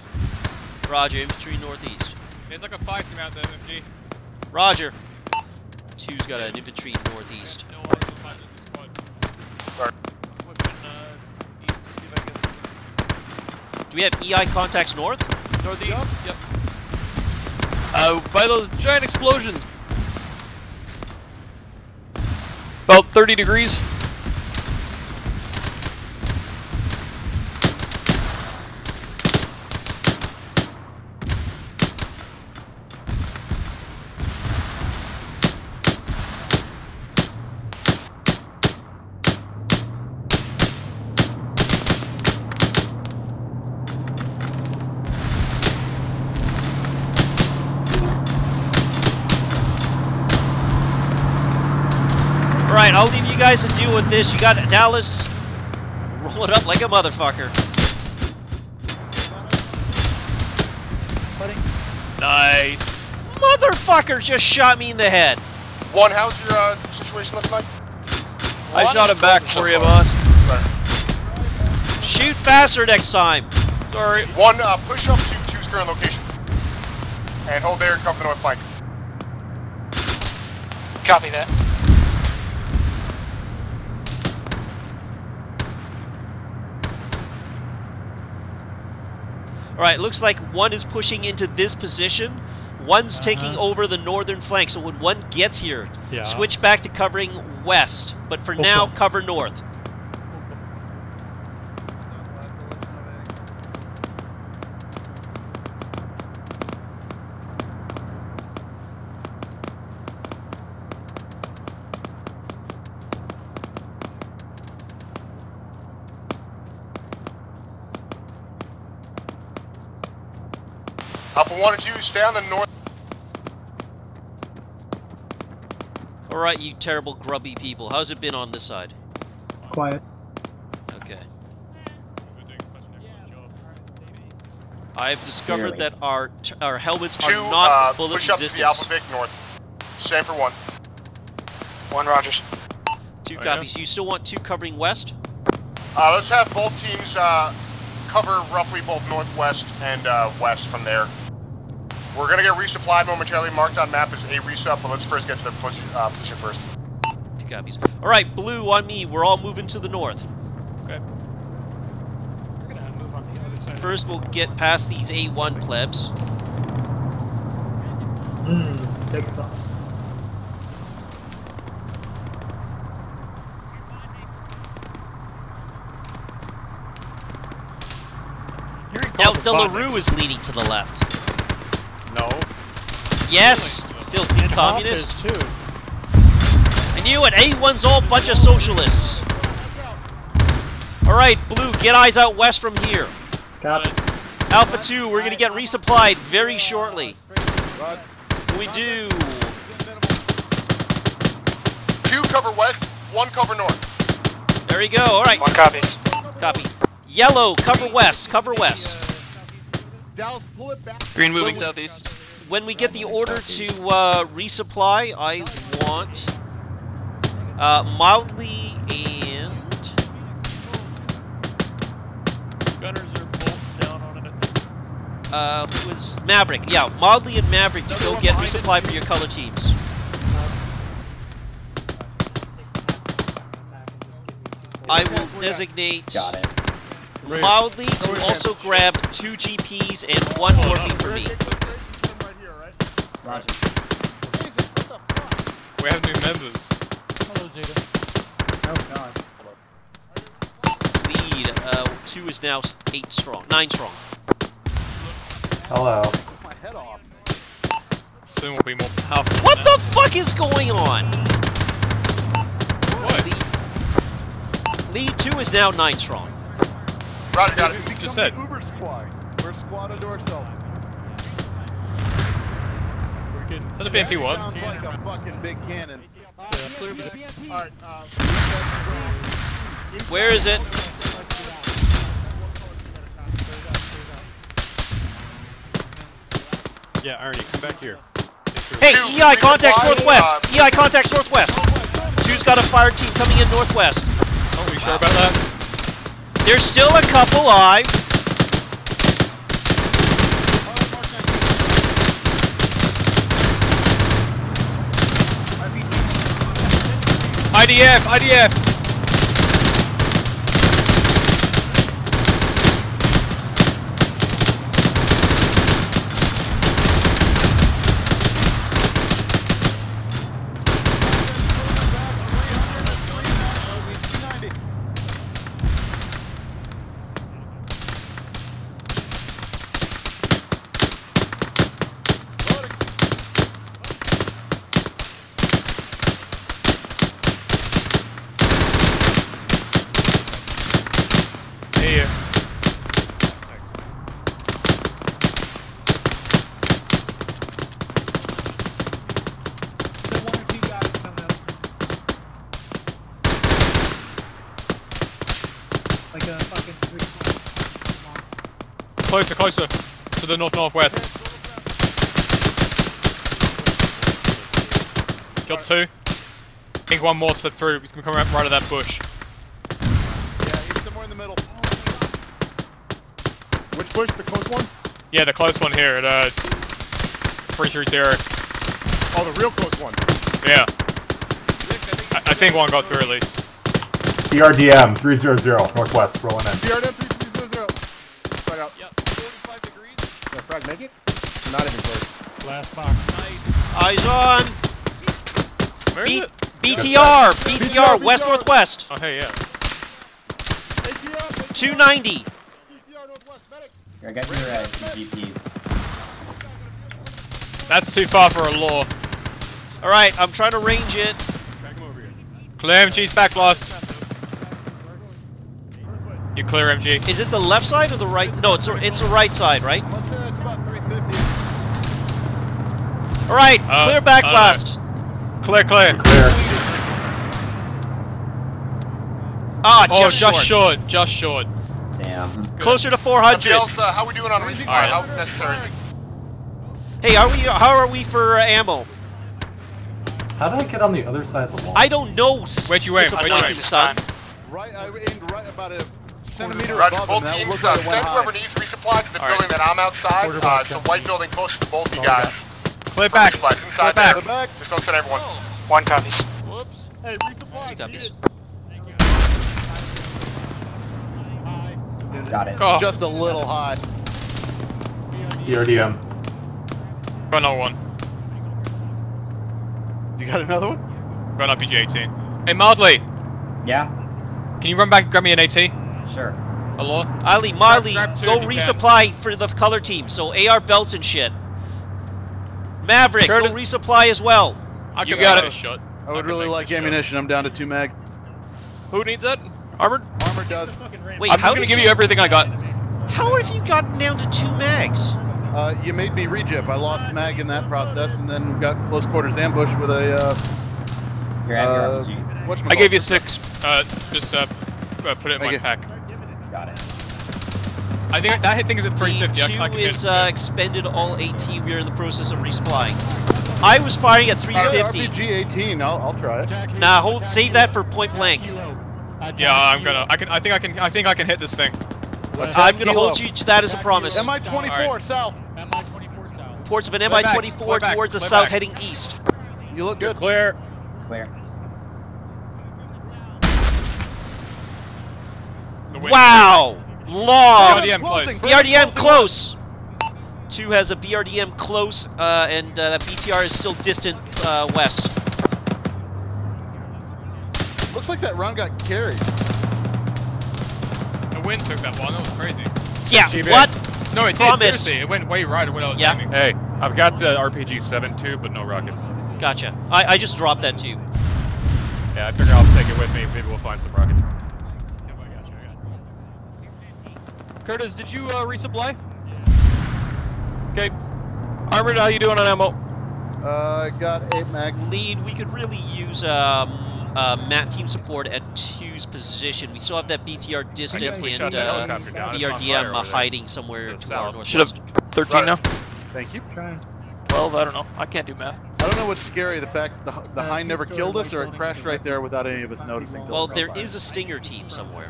roger, infantry northeast. There's like a fire team out there, MG. Roger. Two's got an infantry northeast. No eyes on this is squad. Pushing uh, east to see if I can get Do we have EI contacts north? Northeast, yep. Uh, by those giant explosions. About 30 degrees. Alright, I'll leave you guys to deal with this. You got Dallas rolling up like a motherfucker. Nice. Motherfucker just shot me in the head. One, how's your uh, situation looking like? I shot him back for you, boss. Shoot faster next time. Sorry. One, uh, push up to two's current location. And hold there and cover the north flank. Copy that. Alright, looks like one is pushing into this position. One's uh-huh. taking over the northern flank, so when one gets here, Yeah. switch back to covering west. But for now, cover north. Alpha 1 and 2, stay on the north. Alright, you terrible grubby people. How's it been on this side? Quiet. Okay. I've discovered Clearly. that our t- our helmets Two, are not uh, bullet push up to resistant. the Alpha Vic north. Same for one. One Rogers. Two Oh, yeah? copies. You still want two covering west? Uh, let's have both teams uh, cover roughly both northwest and uh, west from there. We're gonna get resupplied momentarily. Marked on map as a resup, but let's first get to the push, uh, position first. Two copies. Alright, blue on me. We're all moving to the north. Okay. We're gonna move on the other side. First, we'll get past these A1 plebs. Mmm, steak sauce. Now, Delarue is leading to the left. No. Yes, filthy And Hawk communist. is too. I knew it. A1's all bunch of socialists. Alright, Blue, get eyes out west from here. Got it. Alpha 2, we're gonna get resupplied very shortly. We do. Two cover west, one cover north. There we go. Alright. One copies. Copy. Yellow, cover west. Cover west. Dallas, pull it back. Green moving When southeast. When we get the order to uh, resupply, I want uh, mildly and Gunners are bolting down on it. uh, who is Maverick? Yeah, mildly and Maverick to go get resupply for your color teams. I will designate Got it. mildly to also grab two GPs and one morphine for me. Roger. We have new members. Hello, Zeta. Oh god. Lead uh, two is now eight strong, nine strong. Hello. My head off. Soon we'll be more powerful. What the fuck is going on? What? Lead, lead two is now nine strong. Roger, got it. You just said. Uber squad. We're squad unto ourselves. We're getting. Is that a BMP one? Sounds like a fucking big cannon. Alright, uh, Where is it? Yeah, Arnie, come back here. Hey, EI contacts northwest. EI contacts northwest. Two's got a fire team coming in northwest. Oh, we sure about that? There's still a couple alive. IDF, IDF. Closer, closer. To the north northwest. Killed two. I think one more slipped through. He's gonna come right, out of that bush. Yeah, he's somewhere in the middle. Which bush? The close one? Yeah, the close one here at uh, 330. Oh, the real close one. Yeah. I, I think one got through at least. BRDM 300 northwest, rolling in. BRDM 3300. Frag out. Yep. 45 degrees. Did make it? Not even close. Last box. Eyes on. Where B- is it? BTR, BTR, west BTR. northwest. Oh, hey, yeah. 290. Here, I got your uh, GPs. That's too far for a law. All right, I'm trying to range it. Clear MG's back lost. You clear MG. Is it the left side or the right? No, it's the, it's the right side, right? All right, Uh, clear back uh, blast. Clear, clear. Clear. Ah, Oh, just, just short. short. Just short. Damn. Closer to 400. else, uh, how we doing on resupply? Alright. How necessary? Hey, are we? How are we for uh, ammo? How did I get on the other side of the wall? I don't know. Where'd you aim? Where'd you aim? son. Right, I aimed right about a centimeter Roger, above both him. That teams, uh, like send whoever needs resupply to the Alright. building that I'm outside. Quarter Uh, it's a yeah. white building close to both of you Oh, guys. Clear back. Supplies Clear inside back. there. back. Just don't send everyone. One copies. Whoops. Hey, resupply. Two copies. Got it. Oh, Just a little high. BRDM. got another one. You got another one? Got an RPG 18. Hey, Mildly, Yeah, can you run back and grab me an AT? Sure. Hello? law? Ali, Marley, grab two go if you can. resupply for the color team. So AR belts and shit. Maverick, Curtis- go resupply as well. I You got it. this shot. I would can really like this shot. ammunition. I'm down to two mag. Who needs that? Armored? Armor does. Wait, I'm how just gonna give you everything I got. How have you gotten down to two mags? Uh, you made me rejip. I lost mag in that process, and then got close quarters ambush with a. Uh, Here, Uh, your I gave you six. Uh, just uh, uh, put it in Thank my you. pack. Got it. I think that hit thing is at 350. I, Two I is uh, expended all 18. We are in the process of resupplying. I was firing at 350. RPG 18. I'll, I'll try it. Nah, hold, save that for point blank. Yeah, I'm gonna. I can. I think I can. I think I can hit this thing. I'm gonna Kilo. hold you to that as a promise. MI 24 Alright. south. MI-24 south. Ports of an MI-24 play back, towards the play south, back. heading east. You look good. Clear. Clear. The. Wow! Long! BRDM close. BRDM close! Two has a BRDM close, uh, and uh, that BTR is still distant uh, west. Looks like that round got carried. The wind took that one. That was crazy. Yeah, GB. what? No, it Promise. did. Seriously, it went way right when I was Yeah. aiming. Hey, I've got the RPG 7 too, but no rockets. Gotcha. I, I just dropped that too. Yeah, I figure I'll take it with me. Maybe we'll find some rockets. Curtis, did you uh, resupply? Okay. Armored, how you doing on ammo? Uh, got eight mags. Lead, we could really use um, uh, MAT team support at two's position. We still have that BTR distance and uh, helicopter down. It's on fire BRDM uh, hiding somewhere To the our south. northwest. Should have 13 now? Thank you. 12, I don't know. I can't do math. I don't know what's scary, the fact the, the Hind never killed us or it crashed right there without any of us noticing. Well, it there caught fire. is a Stinger team somewhere.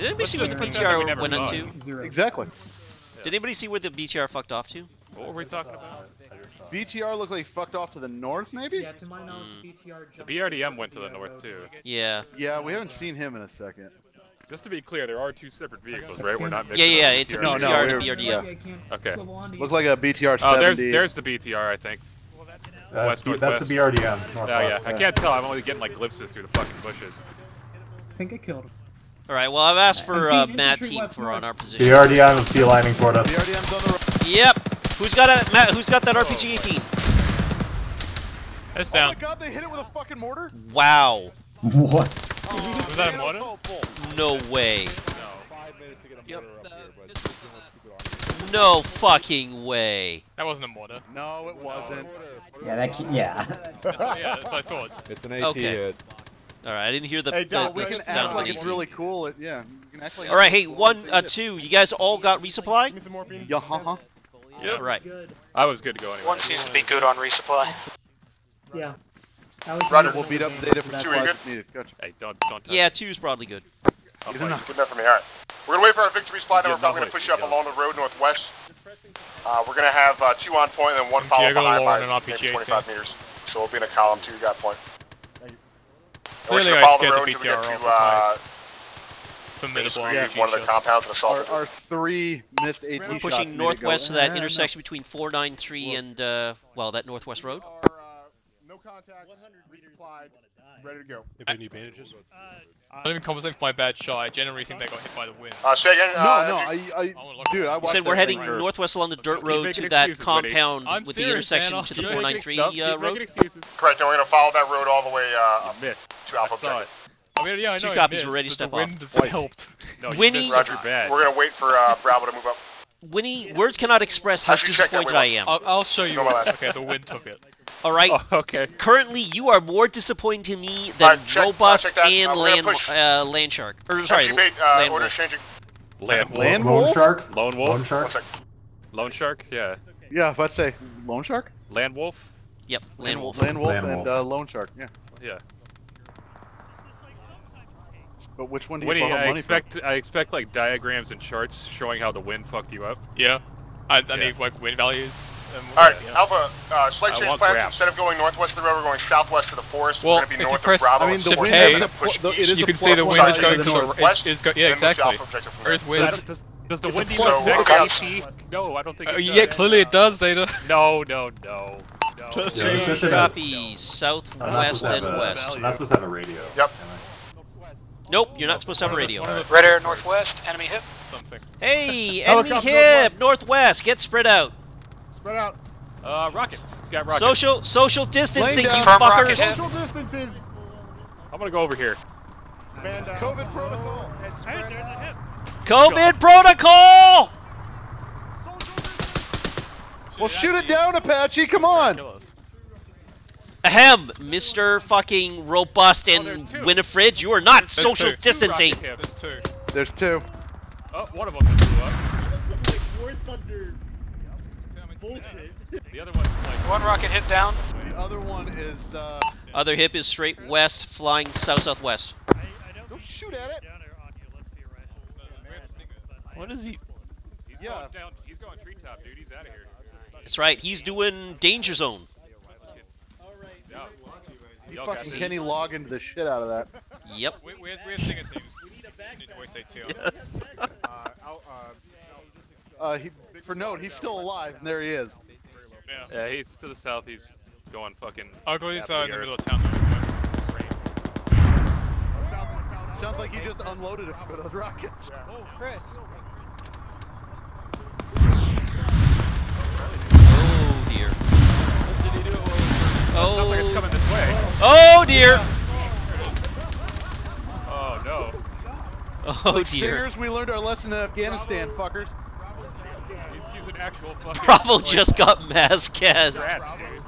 Did anybody let's see where the just pretend that we BTR never went saw into? Exactly. Did anybody see where the BTR fucked off to? what were we talking about? BTR looked like he fucked off to the north, maybe? Yeah, to my knowledge, BTR The BRDM went to the north too. Yeah. Yeah, we haven't seen him in a second. Just to be clear, there are two separate vehicles, right? We're not Yeah, mixing yeah, yeah, it's a BTR. No, BTR no, and a we're- BRDM. Okay. Looked like a BTR 70. Oh, there's there's the BTR, I think. Uh, West, B- that's the northwest. BRDM, Oh northwest. yeah, I can't tell. I'm only getting like glimpses through the fucking bushes. I think I killed him. Alright, well, I've asked for seen uh, MAT team for on our position. BRDM is beelining toward us. BRDM's on the road. Yep. Who's got a Matt? Who's got that RPG 18? It's Oh my god, they hit it with a fucking mortar? Wow. What? Was that a mortar? No way. Yep. No fucking way. That wasn't a mortar. No, it wasn't. Yeah, that. Yeah. That's what, yeah, that's what I thought. It's an AT Okay. hit. All right, I didn't hear the, Hey, the, Dal, the we can sound act like it's really cool. It, yeah, you can act like All right, hey, cool. one, uh, two. You guys all got resupply? Yeah, uh-huh. Yeah. Right. I was good to go anyway. One seems to be good on resupply. Yeah. I would Roger. use We'll beat one up of Zeta the- for Two, are you good? Needed. Gotcha. Hey, don't don't touch Yeah, two's probably good. Good enough. Good enough for me. All right. We're gonna wait for our victory supply. Then Yeah, we're probably no, gonna wait, push you up yeah. along the road northwest. Uh, we're gonna have uh, two on point and then one follow Diego behind by Lauren and maybe RPG 25 meters. So we'll be in a column two. You got point. And Clearly I gonna scared the the road until we get BTR to off uh, Formidable basically RPG one of the compounds and assault. Our, our three missed AT We're pushing need northwest go. to that no. intersection between 493 and, uh, well, that northwest road. No contacts, resupplied, ready to go. If we need bandages. I don't even compensate for my bad shot. I generally think they got hit by the wind. Uh, say again. No, uh, no, if you- I, I, dude, I watched said we're heading thing hurt. northwest along the dirt road to that excuses, compound I'm with serious, the intersection man. to the I'll- keep making 493 uh, road. Correct. And we're gonna follow that road all the way uh, up Missed. to Alpha I saw Objective. I mean, yeah, I Two know. I copies, missed, we're ready to step the off. wind [laughs] helped. No, Winnie- Roger. bad. We're gonna wait for uh, Bravo to move up. Winnie, words cannot express how Actually, check that disappointed I am. I'll, I'll show you. Go on. Okay, the wind took it. [laughs] All right. Oh, okay. Currently, you are more disappointing to me than Alright, check- Robust check and Uh, Land push. uh, Land Shark. Or sorry, Empty bait, uh, Land order Wolf. changing. Land, Land Lone wolf? Shark? Lone wolf. Lone Shark? Lone shark. Yeah. Yeah, let's say loan shark. Land wolf. Yep, Land Wolf. Land wolf Land and wolf. uh, loan shark. Yeah. Yeah. But which one do you Winnie, borrow I money expect I expect like diagrams and charts showing how the wind fucked you up. Yeah. I, I Yeah. need like wind values. And, All right, yeah. Alpha. Uh, slight change plans. graphs. Instead of going northwest of the road, we're going southwest to the forest. Well, we're gonna be north press- of Bravo. I mean, the wind K, is a pl- the- you can see the wind is going to of the the is, is go, yeah to exactly. Alpha Objective from There's there. wind. Does, does, does the It's wind plus use one. AC? No, I don't think Uh, it yeah, does. clearly it does, Zeta. [laughs] No, no, no. no. Just Yeah, saying. this mission Copy. Southwest supposed to have and west. I'm not supposed to have a radio. Yep. Nope, you're not supposed to have a radio. One the- Red Air Northwest, enemy hit. Something. Hey, [laughs] enemy Helicopter hip, northwest. northwest. Get spread out. Spread out. Uh, rockets. It's got rockets. Social social distancing, you fuckers. Social distances. I'm gonna go over here. Band down. COVID protocol. Hey, there's a hip. COVID protocol. Well, shoot it down, Apache. Come on. Kill us. Ahem, Mr. fucking robust and there's two. Winifred, you are not There's social two. Two distancing. rocket hips. There's two. There's two. Oh, one of them just blew up. War Thunder bullshit. The other one's like. One rocket hit down. The other one is. uh... Other hip is straight west, flying south southwest. Don't shoot at it. What is he? He's Yeah. going down. He's going treetop, dude. He's out of here. That's right, he's doing danger zone. Yeah. He Y'all got fucking this. Kenny Loggins the shit out of that. Yep. We, we, have, we have Stinger teams. We need to waste eight too. Yes. [laughs] Uh, out, uh, Uh, he, for note, he's still alive, and there he is. Yeah, he's to the south. He's going fucking. Ugly's half uh, in the earth. middle of town. Sounds like he just unloaded a few of those rockets. Oh, Chris. Oh dear. Oh. Sounds like it's coming this way. Oh dear. Oh no. Oh like dear. Stingers, we learned our lesson in Afghanistan, fuckers. He's using actual fucking. [laughs] Bravo like, just got mass cast. strats, dude.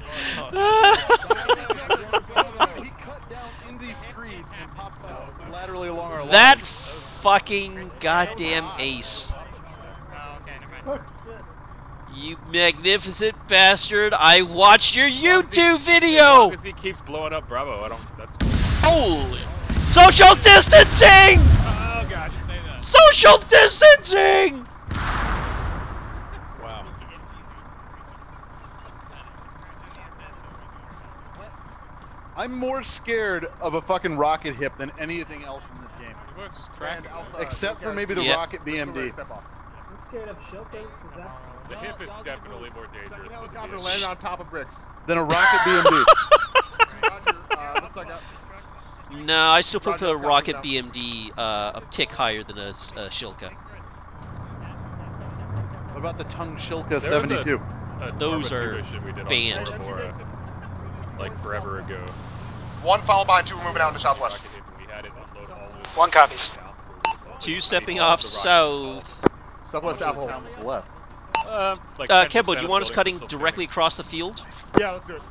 he cut down in these trees and popped out laterally along our That line. fucking goddamn ace. Oh, You magnificent bastard. I watched your YouTube video. Because he keeps blowing up Bravo. I don't. That's. Holy. Social distancing! Oh god, just say that. Social distancing! Wow. I'm more scared of a fucking rocket hip than anything else in this game. The voice was cracking. Except for maybe the Yeah. rocket BMD. I'm scared of showcase. Is that? The hip is definitely more dangerous. Second than the helicopter landed on top of bricks. Than a rocket BMD. [laughs] Roger, uh, looks like a, No, I still put the Rocket. BMD uh, a tick higher than a Shilka. What about the Tung Shilka There was a- 72? a Those are Tuba shit we did on banned. Bora Bora, like forever ago. One followed by two. We're moving out into southwest. Rocket hip, and we had it unload all of One copies. Two stepping off south. southwest apple. Town left. Uh, like Uh, 10% do you want us cutting directly across the field? Yeah, let's do it.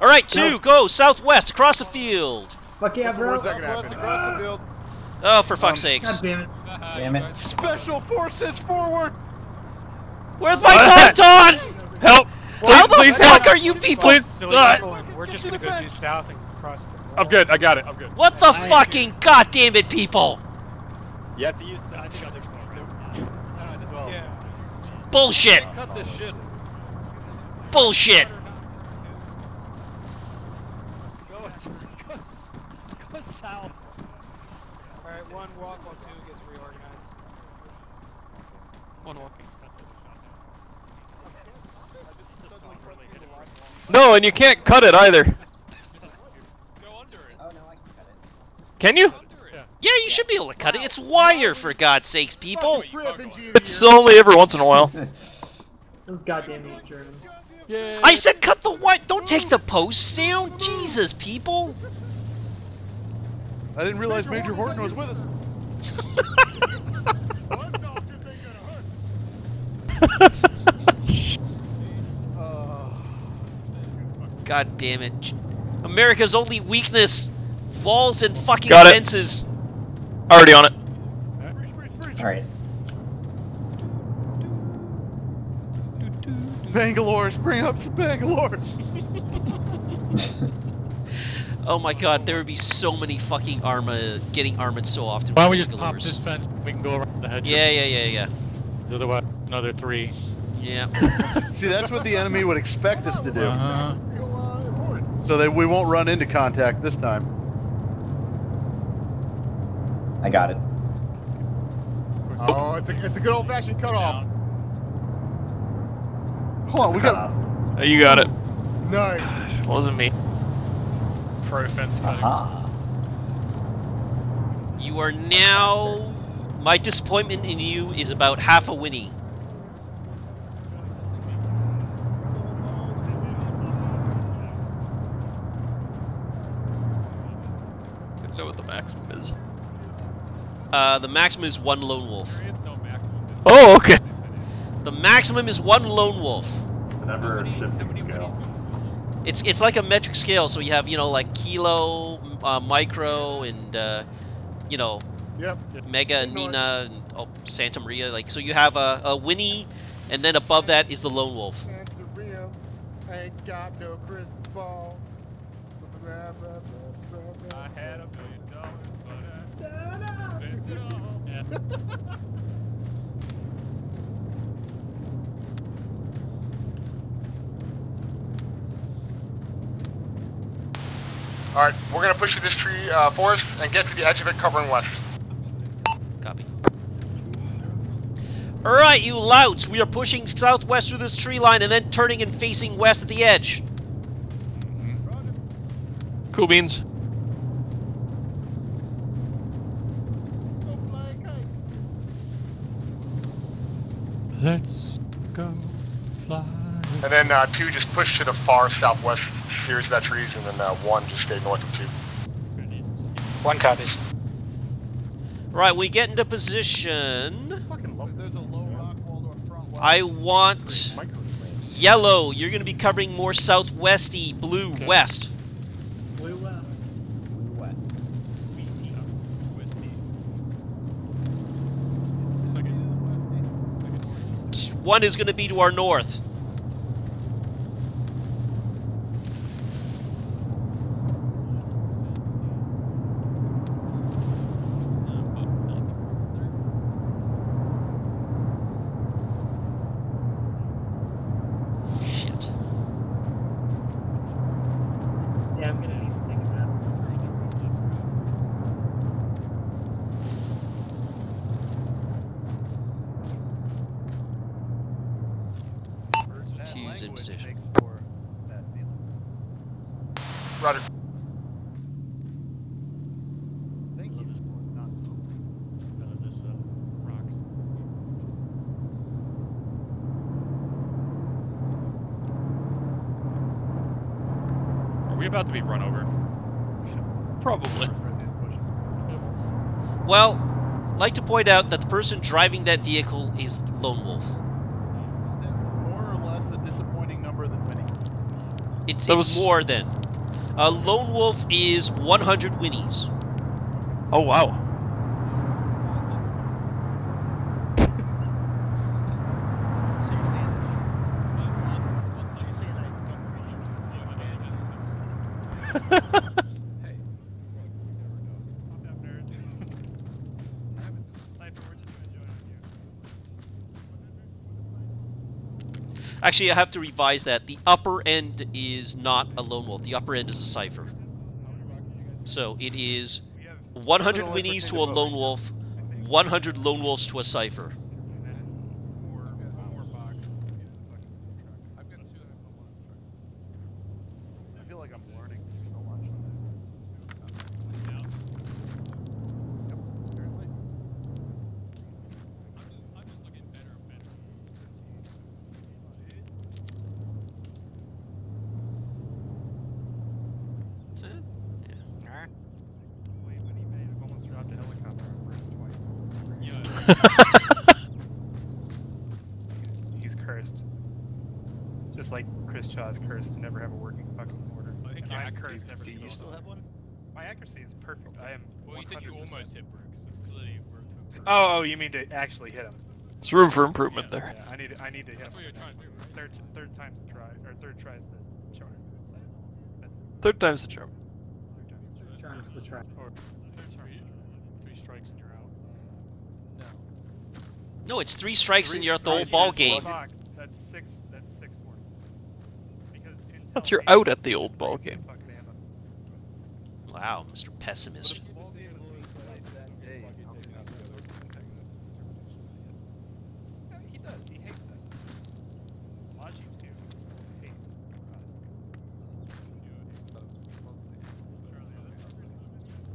All right, two, go southwest across the field. Fuck yeah, What's the bro. worst that Southwest across the field. Oh, for fuck's Um, sakes. God damn it. Damn it. Special forces forward. Where's my What? ponton? Help! How the please fuck help. are you people? Please. Uh, we're just gonna go due south and cross the. I'm good. I got it. I'm good. What the fucking goddamn it, people? You have to use the. Bullshit. Cut this shit. Bullshit. Go, go, go south. All right, one walk while two gets reorganized. One walking. No, and you can't cut it either. Oh no, I can cut it. Can you? Yeah, you should be able to cut it. It's wire, for God's sakes, people. It's only every once in a while. [laughs] Those goddamn East Germans. I said cut the wire. Don't take the posts down. Jesus, people. I didn't realize Major Horton was with us. [laughs] God damn it. America's only weakness. Walls and fucking Got it. fences. Already on it. Alright. Bangalores, bring up some Bangalores. [laughs] Oh my god, there would be so many fucking armor getting armored so often. Why don't we with just pop Bangalores. this fence? We can go around the hedge. Yeah, yeah, yeah, yeah. So otherwise, another three. Yeah. [laughs] See, that's what the enemy would expect us to do. Uh-huh. So that we won't run into contact this time. I got it. Oh, it's a it's a good old fashioned cutoff. Hold on, we got. Uh, You got it. Nice. [sighs] Wasn't me. Pro fence cutting. Aha. You are now. My disappointment in you is about half a Winnie. Uh, the maximum is one lone wolf. Oh, okay. The maximum is one lone wolf. It's an ever shifting scale. It's it's like a metric scale, so you have you know like kilo, uh, micro, and uh, you know Yep. mega, and Nina, and oh, Santa Maria. Like so, you have a, a Winnie, and then above that is the lone wolf. Santa Rio, ain't got no crystal ball. I had a million dollars, but I spent it all. Alright, we're gonna push through this tree uh, forest and get to the edge of it covering west. Copy. Alright, you louts, we are pushing southwest through this tree line and then turning and facing west at the edge. Cool beans. Let's go fly. And then uh, two just push to the far southwest series of that trees, and then uh, one just stay north of two. One copies. Right, we get into position. I want yellow. You're going to be covering more southwesty, blue west. Blue West. Blue West. One is going to be to our north. Shit. Yeah, I'm gonna need to take a nap. Two's in position. Roger. Are we about to be run over? Probably. Well, like to point out that the person driving that vehicle is Lone Wolf. More or less a disappointing number than winning. It's, That it's was- more than. Uh, Lone Wolf is 100 winnies. Oh wow. Actually, I have to revise that. The upper end is not a lone wolf. The upper end is a cipher. So it is 100 winnies to a lone wolf, 100 lone wolves to a cipher. I feel like I'm learning so much. He's cursed. Just like Chris Chaw's cursed to never have a working fucking mortar. I think And your I'm accuracy cursed never is to still- use still have one? My accuracy is perfect. I am. Well, you said you 100%. almost hit bricks. That's clearly worth Oh, oh, Oh, you mean to actually hit him? There's room for improvement there. Yeah, I need. I need to hit That's him. what you're trying to do, right? Third, third time's the try, or third tries the charm. So that's it. Third time's the charm. Charms the trap. Or third charm. Three strikes and you're out. No, it's three strikes and you're at the whole ball game. fuck. That's six. That's six more. Because That's Intel you're out at the old ball game. Wow, Mr. Pessimist. Yeah, He does. He hates us. Logic too. Hate us.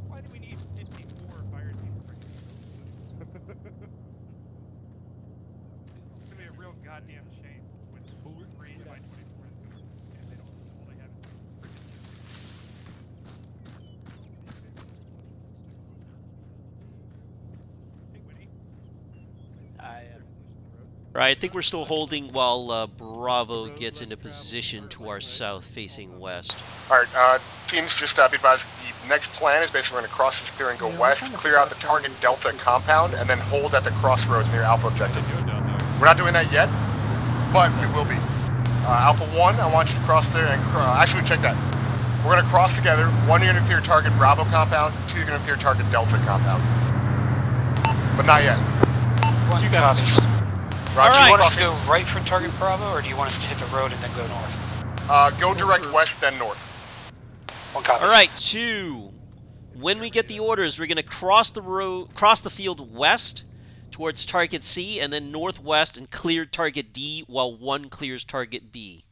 Why do we need 54 fire teams? It's gonna be a real goddamn shame when three might six wins and they don't. All they have is freaking. Hey, Winnie. I Right, I think we're still holding while uh, Bravo gets into position to our south facing west. Alright, uh, teams just uh, be advised, the next plan is basically we're going to cross this clear and go west, clear out the target Delta compound, and then hold at the crossroads near Alpha Objective. We're not doing that yet, but we will be. Uh, Alpha 1, I want you to cross there and, cr- uh, actually check that. We're going to cross together, one you're going to clear target Bravo compound, two you're going to clear target Delta compound. But not yet. One copies. Roger, do you want us to go right for target Bravo, or do you want us to hit the road and then go north? Uh, go direct west, then north. One copy. All right, two. When we get the orders, we're gonna cross the road, cross the field west towards target C, and then northwest and clear target D, while one clears target B.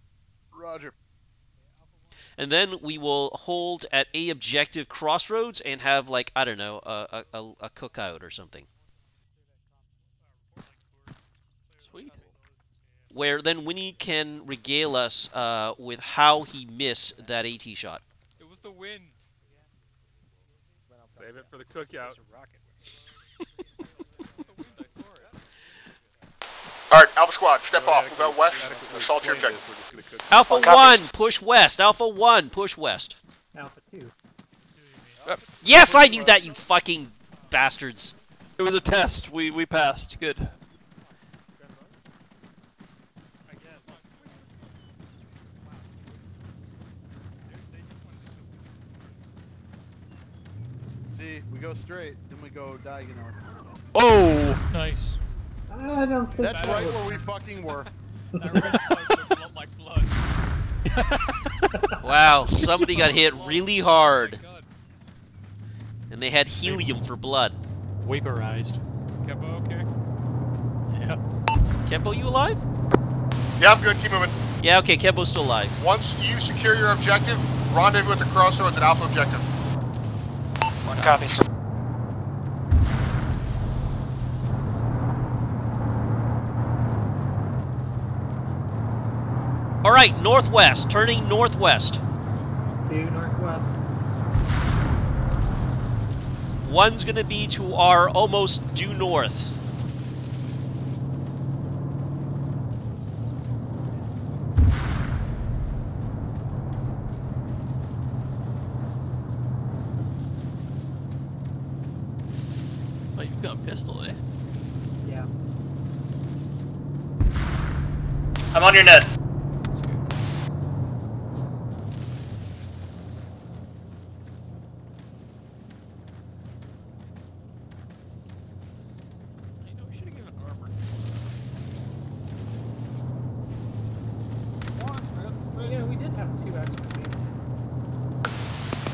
Roger. And then we will hold at A objective crossroads and have like I don't know a a, a, a cookout or something. Where then Winnie can regale us uh, with how he missed that AT shot. It was the wind. Save it for the cookout. [laughs] Alright, Alpha Squad, step off, move out west, assault your objective. Alpha One copy. one, push west. Alpha one, push west. Alpha 2. Yes, I knew that, you fucking bastards. It was a test. We we passed. Good. See, we go straight, then we go diagonal. Oh, nice. I don't think That's that right was- where we fucking were. [laughs] [laughs] Wow, somebody got hit really hard. And they had helium for blood. Vaporized. Kempo, okay? Yeah. Kempo, you alive? Yeah, I'm good, keep moving. Yeah, okay, Kempo's still alive. Once you secure your objective, rendezvous at the crossroads at Alpha Objective. One copies. Alright, northwest, turning northwest. Two northwest. One's gonna be to our almost due north. Oh, you've got a pistol, eh? Yeah. I'm on your net. I know we should have given armor. Yeah, we did have two extra people.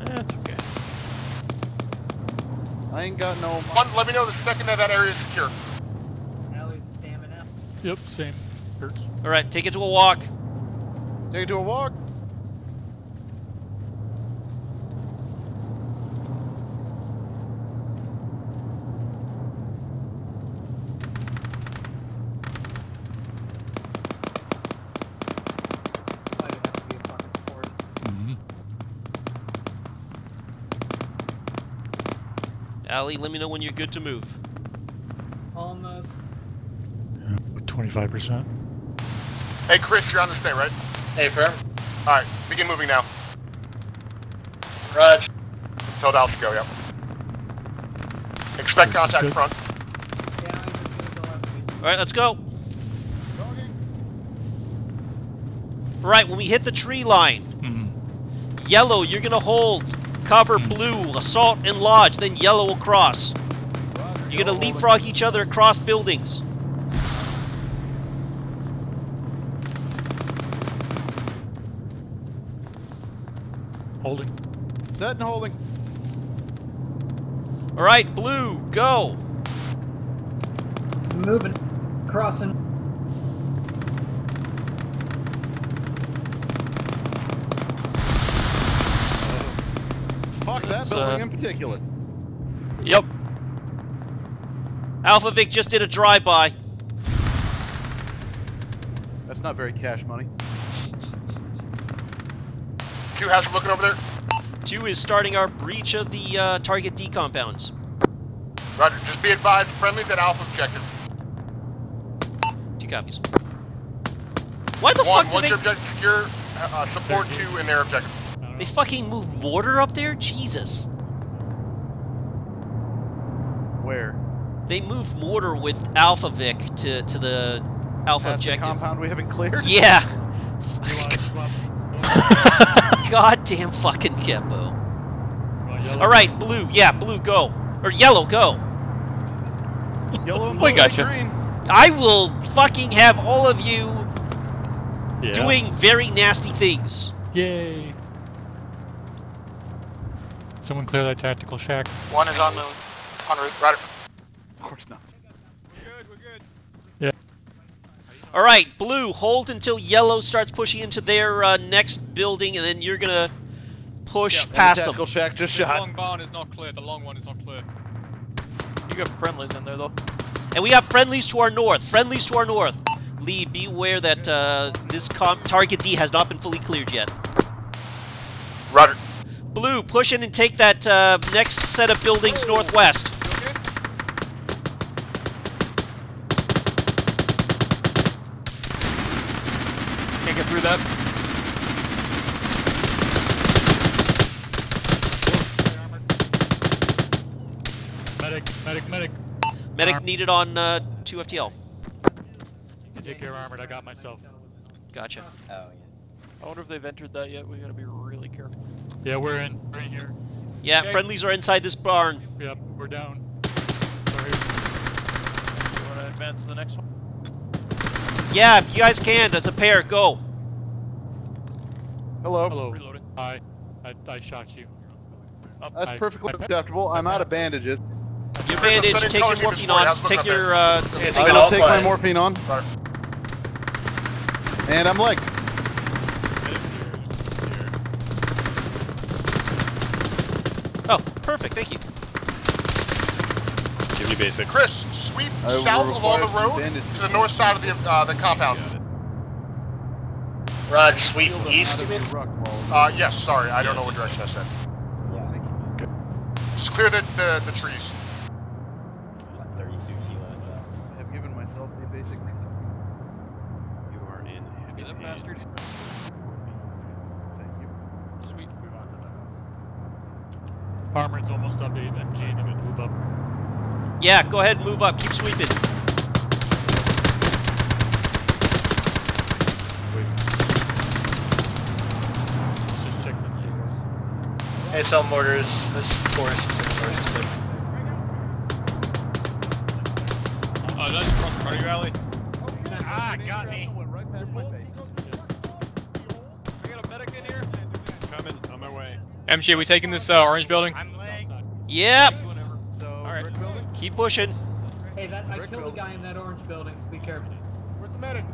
That's okay. I ain't got no. One, let me know the second that that area is secure. Allie's stamina. Yep, same. Hurts. All right, take it to a walk. Take it to a walk. Why did it have to be a fucking forest? Mm-hmm. Allie, let me know when you're good to move. Almost. Twenty-five percent. Hey, Chris, you're on the stay, right? Hey, firm. Alright, begin moving now. Raj. Tell Dallas to go, yep. Expect This contact good. front. Yeah, he's as good as the last week. All right, let's go. Right, when we hit the tree line, Mm-hmm. yellow, you're gonna hold. Cover blue, assault and lodge, then yellow will cross. You're gonna leapfrog each other across buildings. Holding. Set and holding. All right, blue, go. Moving. Crossing. Fuck that That's, building uh, in particular. Yep. Alpha Vic just did a drive-by. That's not very cash money. Q has looking over there. Two is starting our breach of the uh, target D compounds. Roger, just be advised, friendly at Alpha objective. Two copies. Why the One, fuck do once they, your objective secure, uh, uh, support two in their objective. they fucking move mortar up there? Jesus. Where? They moved mortar with Alpha Vic to, to the Alpha Past the objective. compound we haven't cleared? Yeah. [laughs] [laughs] Goddamn fucking Kempo. Alright, blue. Yeah, blue, go. Or yellow, go. Yellow and [laughs] We blue gotcha. and green. I will fucking have all of you Yeah. doing very nasty things. Yay. Someone clear that tactical shack. One is on moon. En route. Roger. Of course not. Alright, blue, hold until yellow starts pushing into their uh, next building, and then you're gonna push Yeah, past the them. tactical shack just This shot. long barn is not clear. The long one is not clear. You got friendlies in there though. And we have friendlies to our north. Friendlies to our north. Lee, be aware that uh, this com- target D has not been fully cleared yet. Roger. Blue, push in and take that uh, next set of buildings northwest. Can't get through that. Medic, medic, medic. Medic Arm- needed on uh, 2 FTL. You take care of armored. I got myself. Gotcha. Oh, yeah. I wonder if they've entered that yet. We gotta be really careful. Yeah, we're in. We're in here. Yeah, Okay. friendlies are inside this barn. Yep, we're down. You wanna advance to the next one? Yeah, if you guys can, that's a pair, go. Hello. Hello. Reloading. Hi. I, I shot you. Up, That's I- perfectly I- acceptable. I'm out of bandages. Your bandage, take your morphine on. How's it looking Take your, uh, Yeah, take take I it will take my morphine on. Roger. And I'm like, Oh, perfect, thank you. Give you basic. Chris, sweep I will south along the road bandages. to the north side of the uh, the compound. Raj, sweep east, of mean? the ruck wall. Uh, yes, sorry, I don't know what direction I said. yeah. Just clear the, the, the trees. What, 32 kilos though. I have given myself a basic reset. You are in. Get that bastard. Thank you. Sweet. Armored's almost up to 8 MG. They're gonna move up. Yeah, go ahead and move up. Keep sweeping. Let's just check the door. ASL mortars, this forest is in north east. Oh, that's across the front of you, alley. Ah, got me. Right past my face. We got a medic in here. Coming on my way. MG, are we taking this uh, orange building? I'm laying. Yep. So, Alright. Keep pushing. Hey, that I Brick killed a guy in that orange building, so be careful. Where's the medic?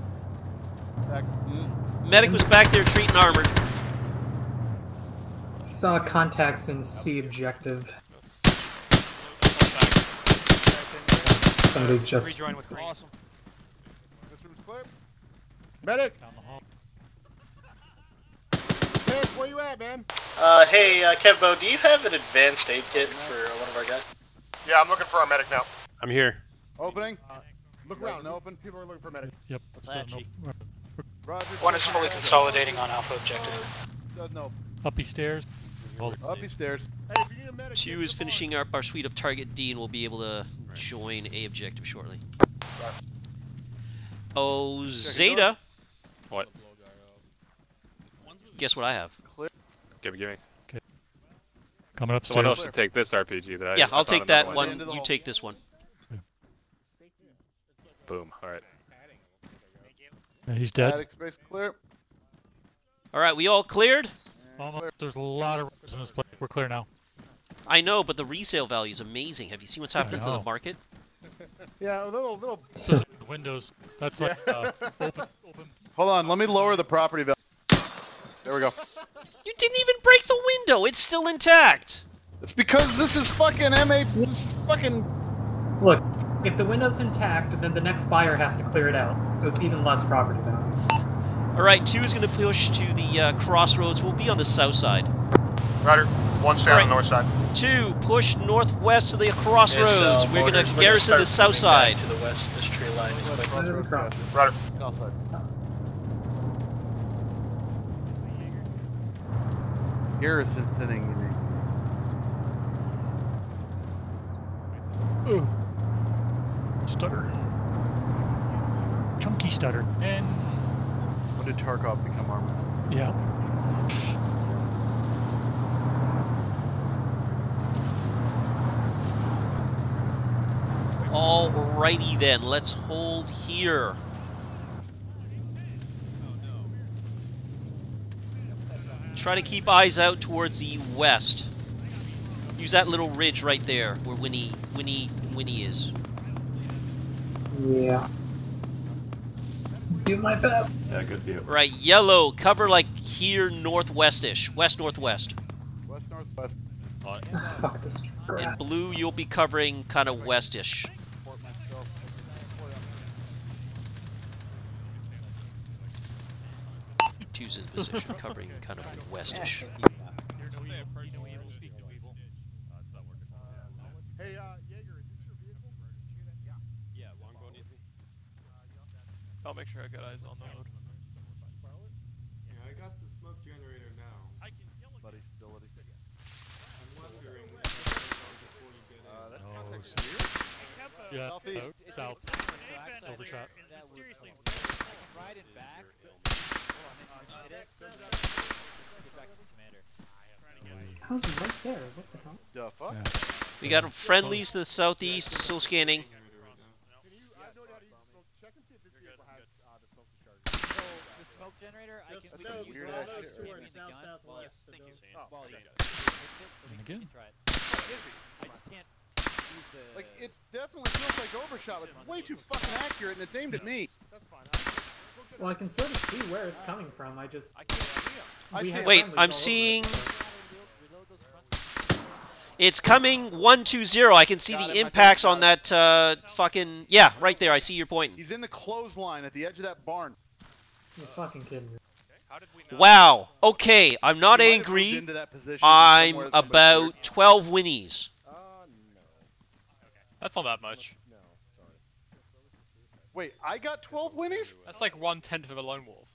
Back. Medic was back there treating armored. Saw contacts in C objective. Somebody just. Rejoin with green. Awesome. This room's clear. Medic. Down the hall. Medic, where you at, man? Uh, hey, uh, Kevbo, do you have an advanced aid kit for one of our guys? Yeah, I'm looking for our medic now. I'm here. Opening. Look around. Open. People are looking for a medic. Yep. Roger. One is fully consolidating on Alpha Objective. Does no. Uppy stairs. Well, Up stairs. Hey, if you need a medic, Two give is finishing up our suite of target D and we'll be able to join A objective shortly. Oh, Zeta. What? Guess what I have? Give me, give me. coming upstairs. Someone else should take this RPG that I Yeah, I I'll take that one. one. End of the You take this one. Boom. All right. Yeah, he's dead. Attic space clear. All right, we all cleared. Almost. There's a lot of rooms in this place. We're clear now. I know, but the resale value is amazing. Have you seen what's happening to the market? [laughs] Yeah, a little, little. Especially the windows. That's like uh, [laughs] open, open. Hold on. Let me lower the property value. There we go. You didn't even break the window. It's still intact. It's because this is fucking M8. This is fucking. Look, if the window's intact, then the next buyer has to clear it out, so it's even less property value. All right, two is going to push to the uh, crossroads. We'll be on the south side. Roger. One stay on the north side. Two, push northwest to the crossroads. ASL We're going to garrison the south side. To the west, this tree line is quite Side of the cross. Roger. South side. Garrison sitting. Ooh. Stutter. Chunky stutter. And When did Tarkov become armor? yeah. Alrighty then, let's hold here. Try to keep eyes out towards the west. Use that little ridge right there where Winnie, Winnie, Winnie is. Yeah. Do my best. Yeah, good view. Right, yellow, cover like here northwestish, west northwest. West northwest. Uh, fuck this crap. And blue, you'll be covering kind of westish. Two's in position, covering kind of westish. Uh, uh, hey, uh, Jaeger, is this your vehicle? Yeah, longbow needs me. I'll make sure I got eyes on the road. Yeah, I got the smoke generator now. I can kill a Buddy, stability. I'm wondering if I can before you get in. Uh, that's Oh, context so- here. Yeah. Southeast. out, south. Overshot. Mysteriously, ride it back. How's it right there? What the hell? The fuck? Yeah. We got friendlies to the southeast, still scanning. Can you, I have no doubt he's smoke. Check and see if this vehicle has uh, the smoke discharge. So the smoke generator, I can That's so some you weird draw ass those towards south South southwest. southwest, Thank you. so Well, okay. yeah. Hits it, so we And can again. try it. I just can't use. Like, it definitely feels like overshot, but it's way too fucking accurate, and it's aimed at me. That's fine. Well, I can sort of see where it's coming from. I just. I can't see 'em. I we see have it. Wait, I'm seeing. so- Reload those front. It's coming 120. I can see Got the it, impacts on that uh, fucking. Yeah, right there. I see your point. He's in the clothesline at the edge of that barn. You're fucking kidding me. How did we? Wow. Okay, I'm not He might have moved angry. into that position I'm somewhere that somebody about 12 winnies. No. That's not that much. No, sorry. Wait, I got 12 winnies? That's like one tenth of a lone wolf.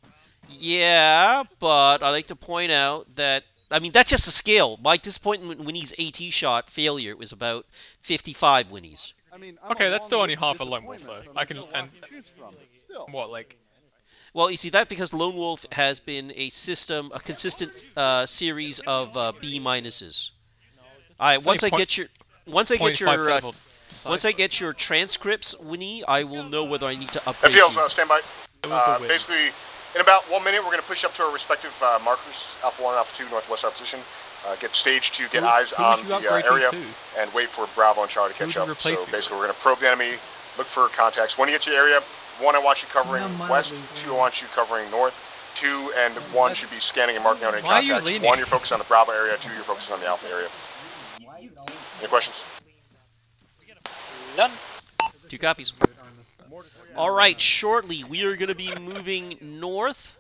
Yeah, but I like to point out that I mean that's just a scale. My disappointment when he's AT shot failure was about 55 winnies. I mean, I'm Okay, that's still only half a lone wolf though. so I can and lot to choose from. What like Well, you see that because Lone Wolf has been a system, a consistent uh, series of uh, B minuses. All right, once I get your, once I get your, uh, level once I get your transcripts, Winnie, I will know whether I need to That upgrade feels, you. uh, stand by. It was the Uh, basically, in about one minute, we're going to push up to our respective uh, markers, Alpha 1 and Alpha 2, northwest our position. Uh, get staged to get Who- eyes who on the uh, area to? and wait for Bravo and Charlie to catch up. So me basically, we're going to probe the enemy, look for contacts. When you get to the area, one, I want you covering How west, is two, it? I want you covering north, two and one should be scanning and marking out any Why are you contacts. One, you're focused on the Bravo area, two, you're focused on the Alpha area. Any questions? None. Two copies. All right, shortly we are going to be moving north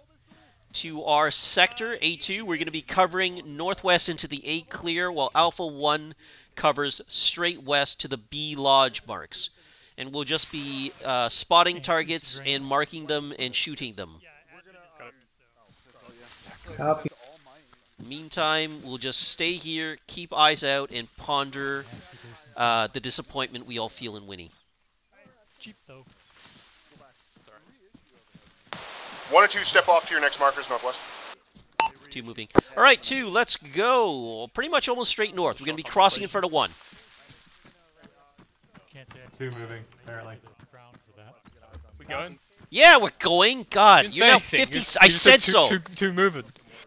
to our sector A2. We're going to be covering northwest into the A clear, while Alpha 1 covers straight west to the B lodge marks. And we'll just be uh, spotting targets and marking them and shooting them. Copy. Meantime, we'll just stay here, keep eyes out, and ponder uh, the disappointment we all feel in Winnie. Cheap though. One or two, step off to your next markers, northwest. Two moving. All right, two. Let's go. Pretty much almost straight north. We're gonna be crossing in front of one. Can't say I Two moving, apparently. ground for we going? Yeah, we're going. God, didn't you're now 50. I you said two, so. Two, two moving.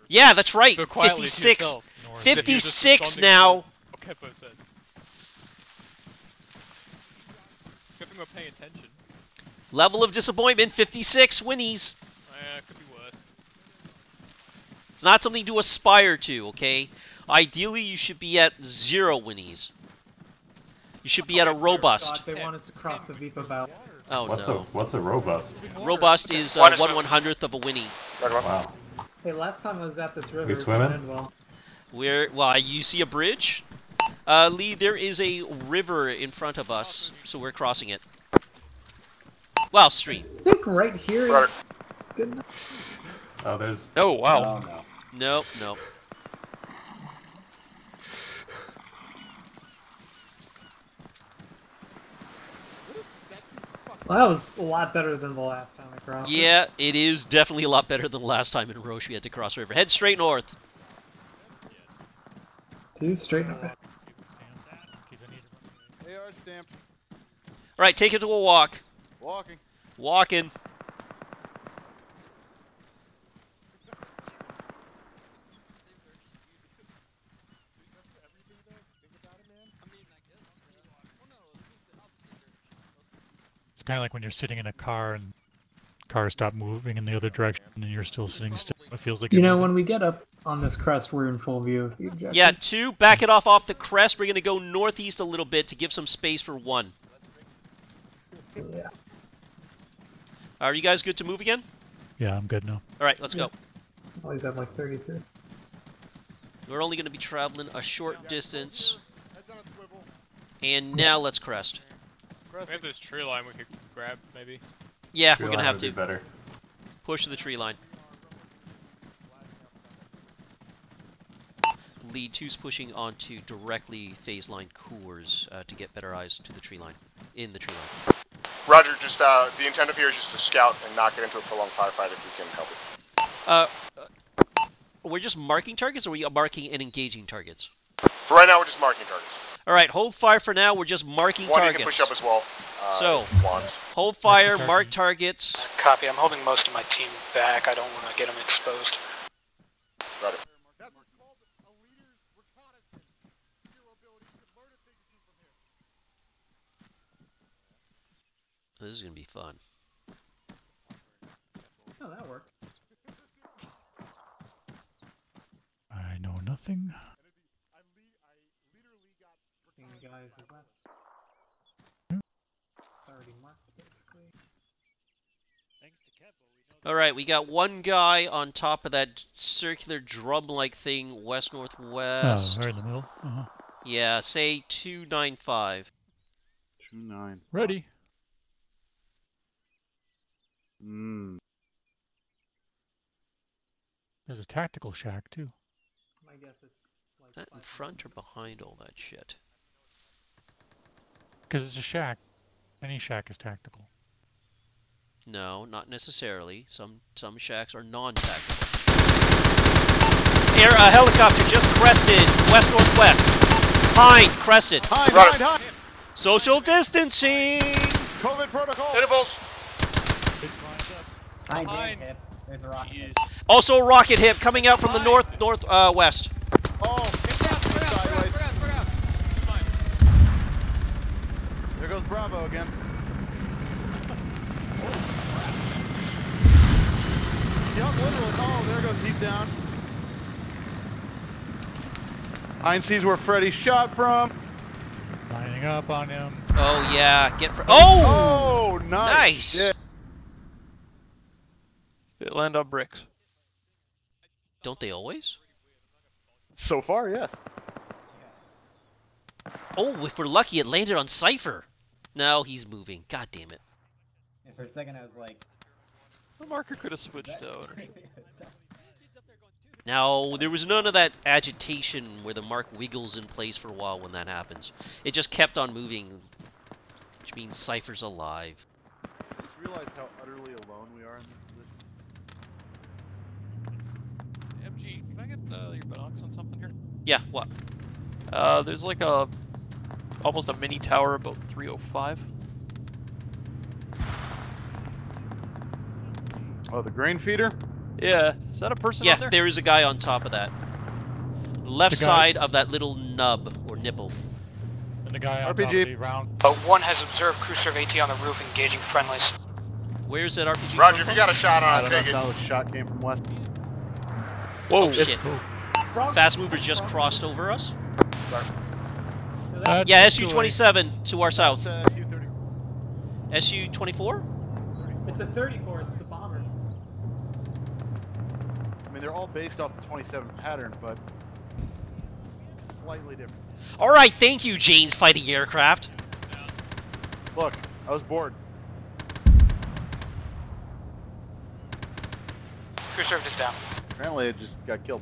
Yeah, that's right. Go quietly 56. yourself. North. If you're just 56 now. to what Kepo said. Good paying attention. Level of disappointment 56 Winnies. Uh, could be worse. It's not something to aspire to, okay? Ideally, you should be at zero Winnies. You should be at a robust. God, they want us to cross the Vipa Valley. Oh What's no. a what's a robust? Robust is uh, One is one moving. one hundredth of a Winnie. Wow. Hey, last time I was at this river. We it swimming? ended Well. Where? Well, you see a bridge? Uh, Lee, there is a river in front of us, so we're crossing it. Wow, stream. I think right here good enough. Oh, there's. Oh wow. Oh no. Nope, nope. Well, that was a lot better than the last time I crossed. it. Yeah, it is definitely a lot better than the last time in Rosche we had to cross river. Head straight north. Two straight north. In case I need to run. AR stamped. All right, take it to a walk. Walking. Walking. Kind of like when you're sitting in a car and cars stop moving in the other direction and you're still sitting still. It feels like You know, moving. when we get up on this crest, we're in full view of the objective. Yeah, two. Back it off off the crest. We're gonna go northeast a little bit to give some space for one. Yeah. Are you guys good to move again? Yeah, I'm good now. All right, let's go. Oh, he's at like 33. We're only gonna be traveling a short distance, Heads on a swivel. and now let's crest. We have this tree line we could grab, maybe. Yeah, Tree we're gonna have would be to better. push the tree line. Lead two's pushing onto directly phase line cores uh, to get better eyes to the tree line. In the tree line. Roger, just uh, the intent of here is just to scout and not get into a prolonged firefight if we can help it. Uh, uh, we're just marking targets, or are we marking and engaging targets? For right now, we're just marking targets. All right, hold fire for now. We're just marking One, you targets. can push up as well. Uh, So- if. Hold fire, Marking mark targets. Copy. I'm holding most of my team back. I don't want to get them exposed. Got it. That's what's called a leader's reconnaissance. Hero ability. You can learn a thing or two from here. This is gonna be fun. Oh, that worked. I know nothing. I, le- I literally got Seeing the guys west. It's already marked, basically. Thanks to Kevo, we know All right, we got one guy on top of that circular drum-like thing, west northwest. Oh, northwest. right in the middle. Uh-huh. Yeah, say two nine five. Two nine. Ready. Mmm. There's a tactical shack too. I guess it's like. Is that in front or behind all that shit? Because it's a shack. Any shack is tactical. No, not necessarily. Some some shacks are non-tactical. Air a helicopter just crested west northwest. Hind crested. Hind, hind, hind. Social distancing. COVID protocol. Hittables. Behind Dan. There's a rocket. hip. Also a rocket hip coming out from the north north uh, west. Oh, sideways. There goes Bravo again. Yup, literally. Oh, there goes. He's down. Hind sees where Freddy shot from. Lining up on him. Oh yeah, get fr- Oh! Oh, nice. Nice. Yeah. It land on bricks? Don't they always? So far, yes. Oh, if we're lucky, it landed on Cipher. No, he's moving. God damn it. And for a second, I was like, The marker could have switched to ownership. [laughs] Now, there was none of that agitation where the mark wiggles in place for a while when that happens. It just kept on moving, which means Cypher's alive. I just realized how utterly alone we are in this position. MG, can I get uh, your binocs on something here? Yeah, what? Uh, there's like a almost a mini tower about 305. Oh, the grain feeder? Yeah, is that a person Yeah, on there? there is a guy on top of that. Left side of that little nub or nipple. And the guy on top of RPG. the round. Uh, one has observed crew serve AT on the roof engaging friendlies. Where's that RPG? Roger, come if you got a shot I on it, don't know if it. shot came from west. Whoa, Oh, shit. Oh, Fast mover just crossed over us. That's Yeah, SU-27 to our south. That's, uh, U-30. SU-24? It's a 34. It's the bomber. I mean, they're all based off the 27 pattern, but slightly different. All right, thank you, Jane's fighting aircraft. Look, I was bored. Crew serve is down. Apparently, it just got killed.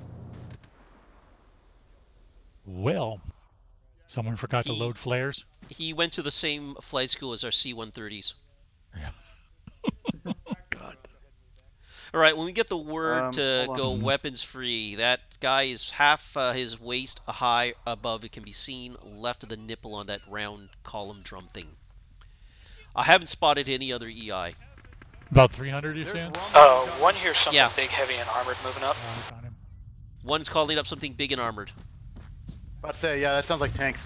Well, someone forgot to load flares. He went to the same flight school as our C-130s. Yeah. God. All right, when we get the word Um, to go weapons free, that guy is half uh, his waist high above. It can be seen left of the nipple on that round column drum thing. I haven't spotted any other EI. About 300, you saying? Uh, one here's something Yeah. big, heavy, and armored moving up. Eyes on him. One's calling up something big and armored. About to say, yeah, that sounds like tanks.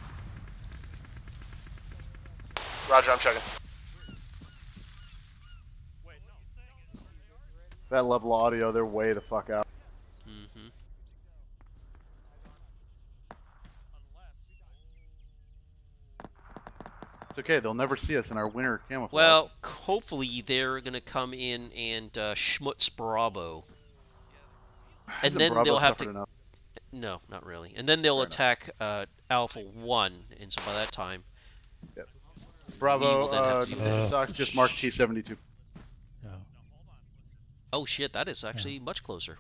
Roger, I'm checking. That level audio, they're way the fuck out. hmm It's okay, they'll never see us in our winter camouflage. Well, hopefully they're gonna come in and uh, schmutz Bravo, [laughs] and then Bravo they'll have to. enough? No, not really. And then they'll Fair attack uh, Alpha One, and so by that time, Bravo, will then have uh, to do that. Sox just marked T-72. No. oh shit, that is actually much closer.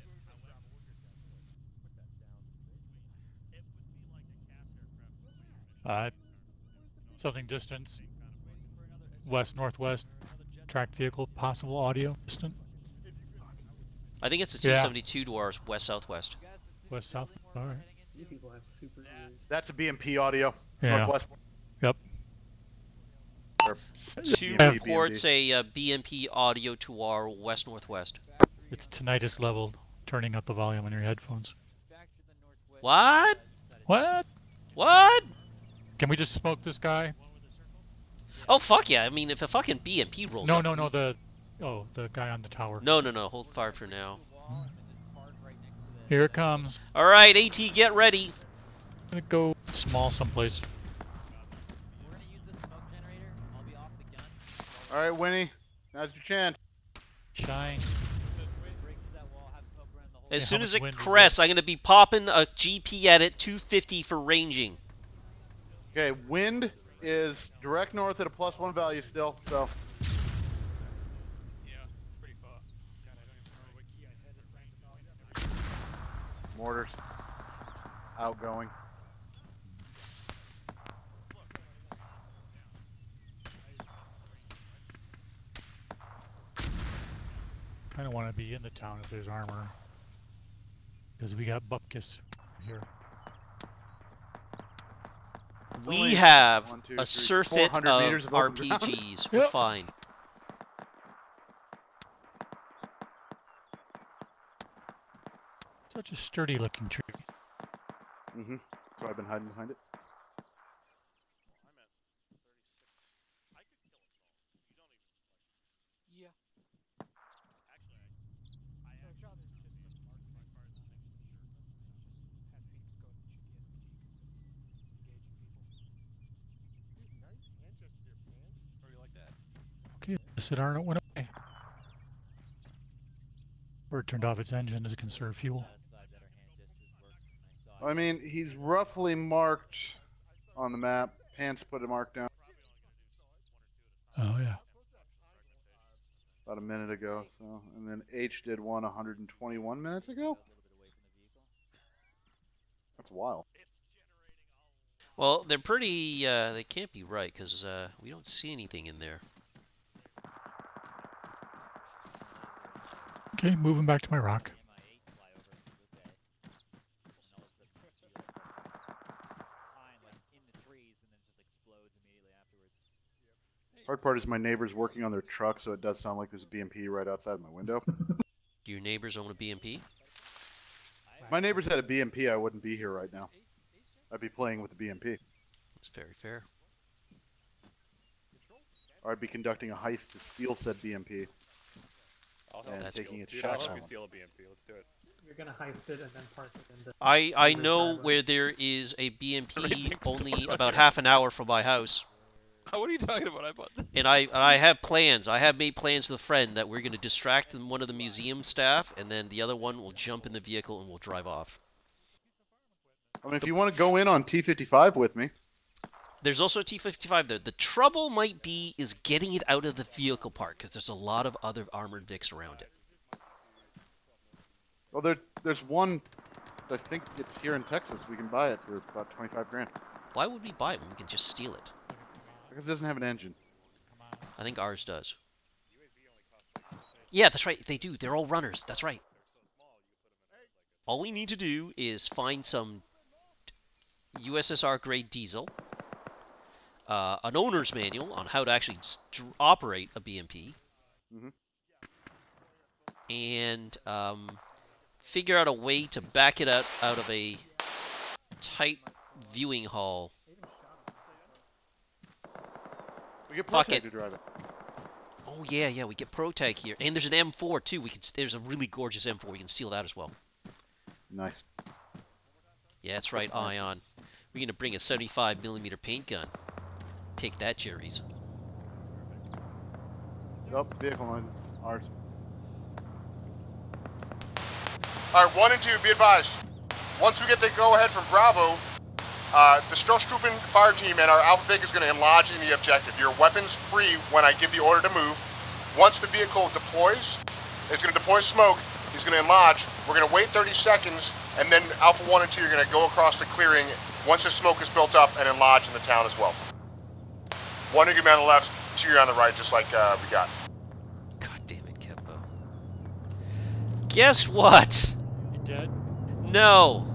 Uh, something distance. West northwest. Tracked vehicle. Possible audio distant. I think it's a Yeah. T-72 to our west southwest. West south. All right. You people have super ears. That's a BMP audio. Yeah. Northwest. Yep. Or Two BMP, reports a uh, BMP audio to our west northwest. It's tinnitus level. Turning up the volume on your headphones. What? What? What? Can we just smoke this guy? Oh fuck yeah! I mean, if a fucking BMP rolls No, up, no, no. The oh, the guy on the tower. no, no, no. Hold fire for now. Here it comes. All right, AT, get ready. Gonna go small someplace. All right, Winnie, now's your chance. Shine. As Yeah, soon as it crests, I'm gonna be popping a GP at it 250 for ranging. Okay, wind is direct north at a plus one value still, so Mortars. Outgoing. Kind of want to be in the town if there's armor. Because we got Bupkis here. We have a surfeit of, of RPGs. [laughs] We're yep. fine. Such a sturdy looking tree. Mm-hmm. So I've been hiding behind it. Yeah. Okay, this it Arnold went away. Or it turned off its engine to conserve fuel. I mean, he's roughly marked on the map. Pants put a mark down Oh yeah. about a minute ago. So, and then H did one 121 minutes ago. That's wild. Well, they're pretty. Uh, they can't be right because uh, we don't see anything in there. Okay, moving back to my rock. Hard part is my neighbor's working on their truck, so it does sound like there's a BMP right outside my window. [laughs] Do your neighbors own a BMP? If my neighbors had a BMP, I wouldn't be here right now. I'd be playing with the BMP. It's very fair. Or I'd be conducting a heist to steal said BMP. I'll help and you taking steal- its Dude, I'll shots help on. steal a BMP. Let's do it. You're gonna heist it and then park it in the. I I know driveway. where there is a BMP [laughs] only about half an hour from my house, [laughs] What are you talking about? I bought. This. And I and I have plans. I have made plans with a friend that we're going to distract one of the museum staff, and then the other one will jump in the vehicle and we'll drive off. I mean, if you want to go in on T55 with me, There's also a T55 there. The trouble might be is getting it out of the vehicle park because there's a lot of other armored Vics around it. well, there, there's one. I think it's here in Texas. We can buy it for about 25 grand Why would we buy it when we can just steal it? Because it doesn't have an engine. I think ours does. Yeah, that's right. They do. They're all runners. That's right. All we need to do is find some USSR grade diesel, uh, an owner's manual on how to actually operate a BMP, Mhm. and um, figure out a way to back it out out of a tight viewing hall. We get Fuck Protect it. to drive it. Oh yeah, yeah, we get ProTag here, and there's an M4 too. We can. There's a really gorgeous M4. We can steal that as well. Nice. Yeah, that's right, Ion. We're gonna bring a 75 millimeter paint gun. Take that, Jerry's. Yup, vehicle lines. Ours. All right, one and two, be advised. Once we get the go-ahead from Bravo, uh, the Stoßtruppen fire team and our Alpha Vic is going to enlarge in the objective. Your weapons free when I give the order to move. Once the vehicle deploys, it's going to deploy smoke. He's going to enlarge. We're going to wait 30 seconds, and then Alpha 1 and 2 are going to go across the clearing once the smoke is built up and enlarge in the town as well. One of you on the left, two you on the right, just like uh, we got. God damn it, Kempo. Guess what? You dead? No.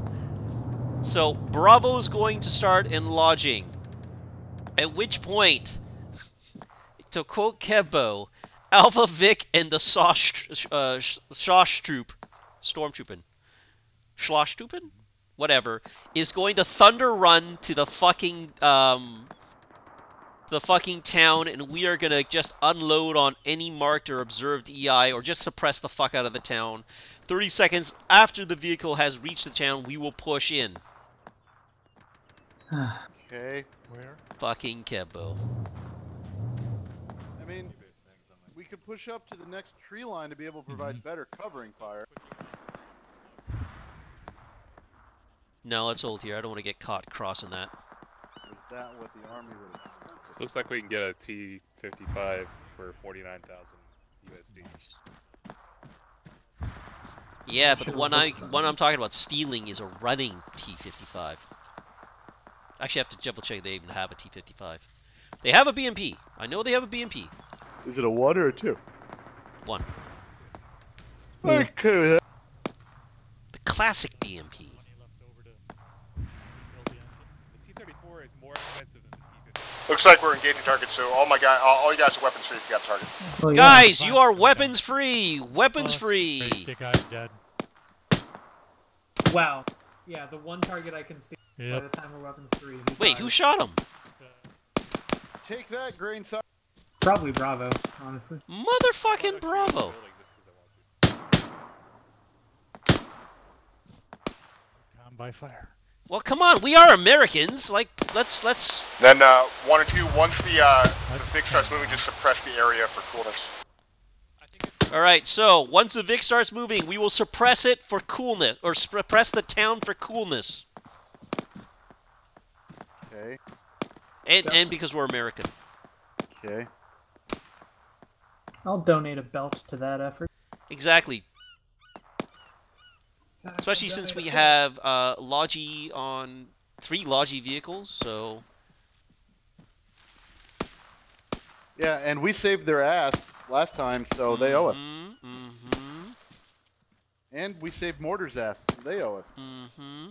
So Bravo's going to start enlarging. At which point, to quote Kempo, Alpha Vic and the Sosh, uh, Shosh Troop, Stormtroopen, Schlosstruppen, whatever, is going to thunder run to the fucking um, the fucking town, and we are gonna just unload on any marked or observed EI, or just suppress the fuck out of the town. 30 seconds after the vehicle has reached the town, we will push in. Okay. Where? Fucking Kebbo. I mean, we could push up to the next tree line to be able to provide mm-hmm. better covering fire. No, let's hold here. I don't want to get caught crossing that. Is that what the army would expect? Looks like we can get a T55 for 49,000 USD. Yeah, but the one I one I'm talking about stealing is a running T55. Actually, I have to double check they even have a T55. They have a BMP. I know they have a BMP. Is it a one or a two? One. Okay with that. The classic BMP. The T-34 is more expensive than the T-50. Looks like we're engaging targets, so all my guys, all, all you guys are weapons free if you got a target. Oh, yeah. Guys, you are weapons free. Weapons Well, free. The guy's dead. Wow. Yeah, the one target I can see by the time we're three. he Wait, died. who shot him? Take that, grain size. Probably Bravo, honestly. Motherfucking Bravo. Gone by fire. Well, come on, we are Americans. Like, let's let's. Then uh, one or two. Once the uh, the Vic starts moving, just suppress the area for coolness. All right, so once the Vic starts moving, we will suppress it for coolness, or suppress the town for coolness, Okay. and and because we're American. Okay. I'll donate a belt to that effort. Exactly. Especially since we have uh, Logi on three Logi vehicles, so Yeah, and we saved their ass last time, so they owe us. Mm-hmm. And we saved Mortar's ass. so They owe us. Mm-hmm.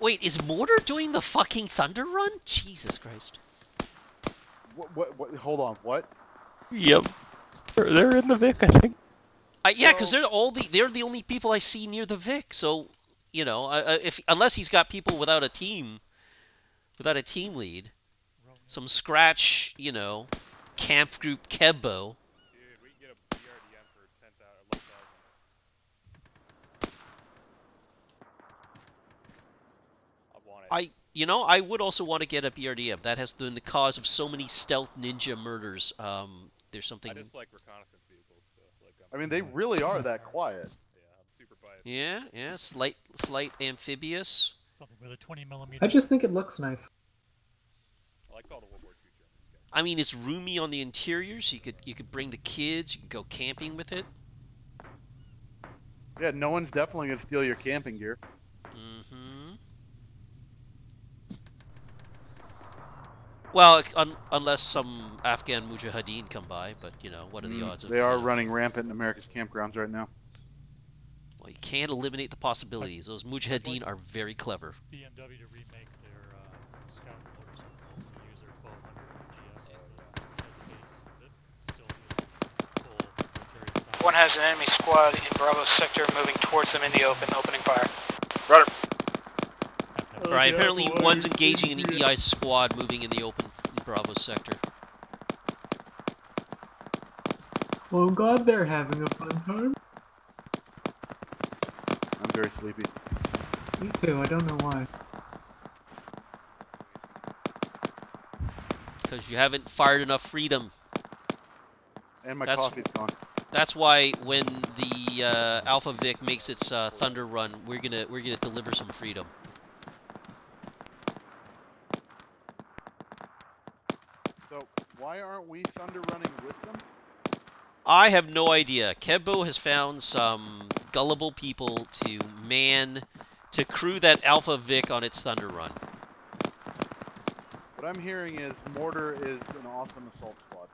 Wait, is Mortar doing the fucking Thunder Run? Jesus Christ. What, what, what, hold on, what? Yep. They're, they're in the Vic, I think. Uh, yeah, because they're all the they're the only people I see near the Vic. So, you know, uh, uh, if unless he's got people without a team, without a team lead, some scratch, you know, camp group Kebbo. Dude, we can get a BRDM for 10,000, 11,000. I want it. I, you know, I would also want to get a BRDM. That has been the cause of so many stealth ninja murders. Um, there's something. I just like reconnaissance vehicles, so like I'm, mean, they really are that quiet. yeah, I'm super biased. Yeah, yeah, slight, slight amphibious. Something with a 20 millimeter. I just think it looks nice. I like all the World War II German stuff. I mean, it's roomy on the interiors. You could you could bring the kids. You could go camping with it. Yeah, no one's definitely gonna steal your camping gear. Mm-hmm. Well, un- unless some Afghan mujahideen come by, but you know, what are the Mm, odds of? They are you running rampant in America's campgrounds right now. Well, you can't eliminate the possibilities. Those mujahideen are very clever. BMW to remake their uh, Scout motorcycle and use their 1200 GS as the, basis of it. Still do full military style. One has an enemy squad in Bravo sector moving towards them in the open, opening fire. Roger. All right. Apparently, one's engaging an EI [laughs] squad moving in the open Bravo sector. Oh god, they're having a fun time. I'm very sleepy. Me too, I don't know why. Because you haven't fired enough freedom. And my That's- coffee's gone. That's why when the uh, Alpha Vic makes its uh, Thunder Run, we're gonna we're gonna deliver some freedom. So why aren't we thunder running with them? I have no idea. Kebbo has found some gullible people to man to crew that Alpha Vic on its Thunder Run. What I'm hearing is Mortar is an awesome assault squad.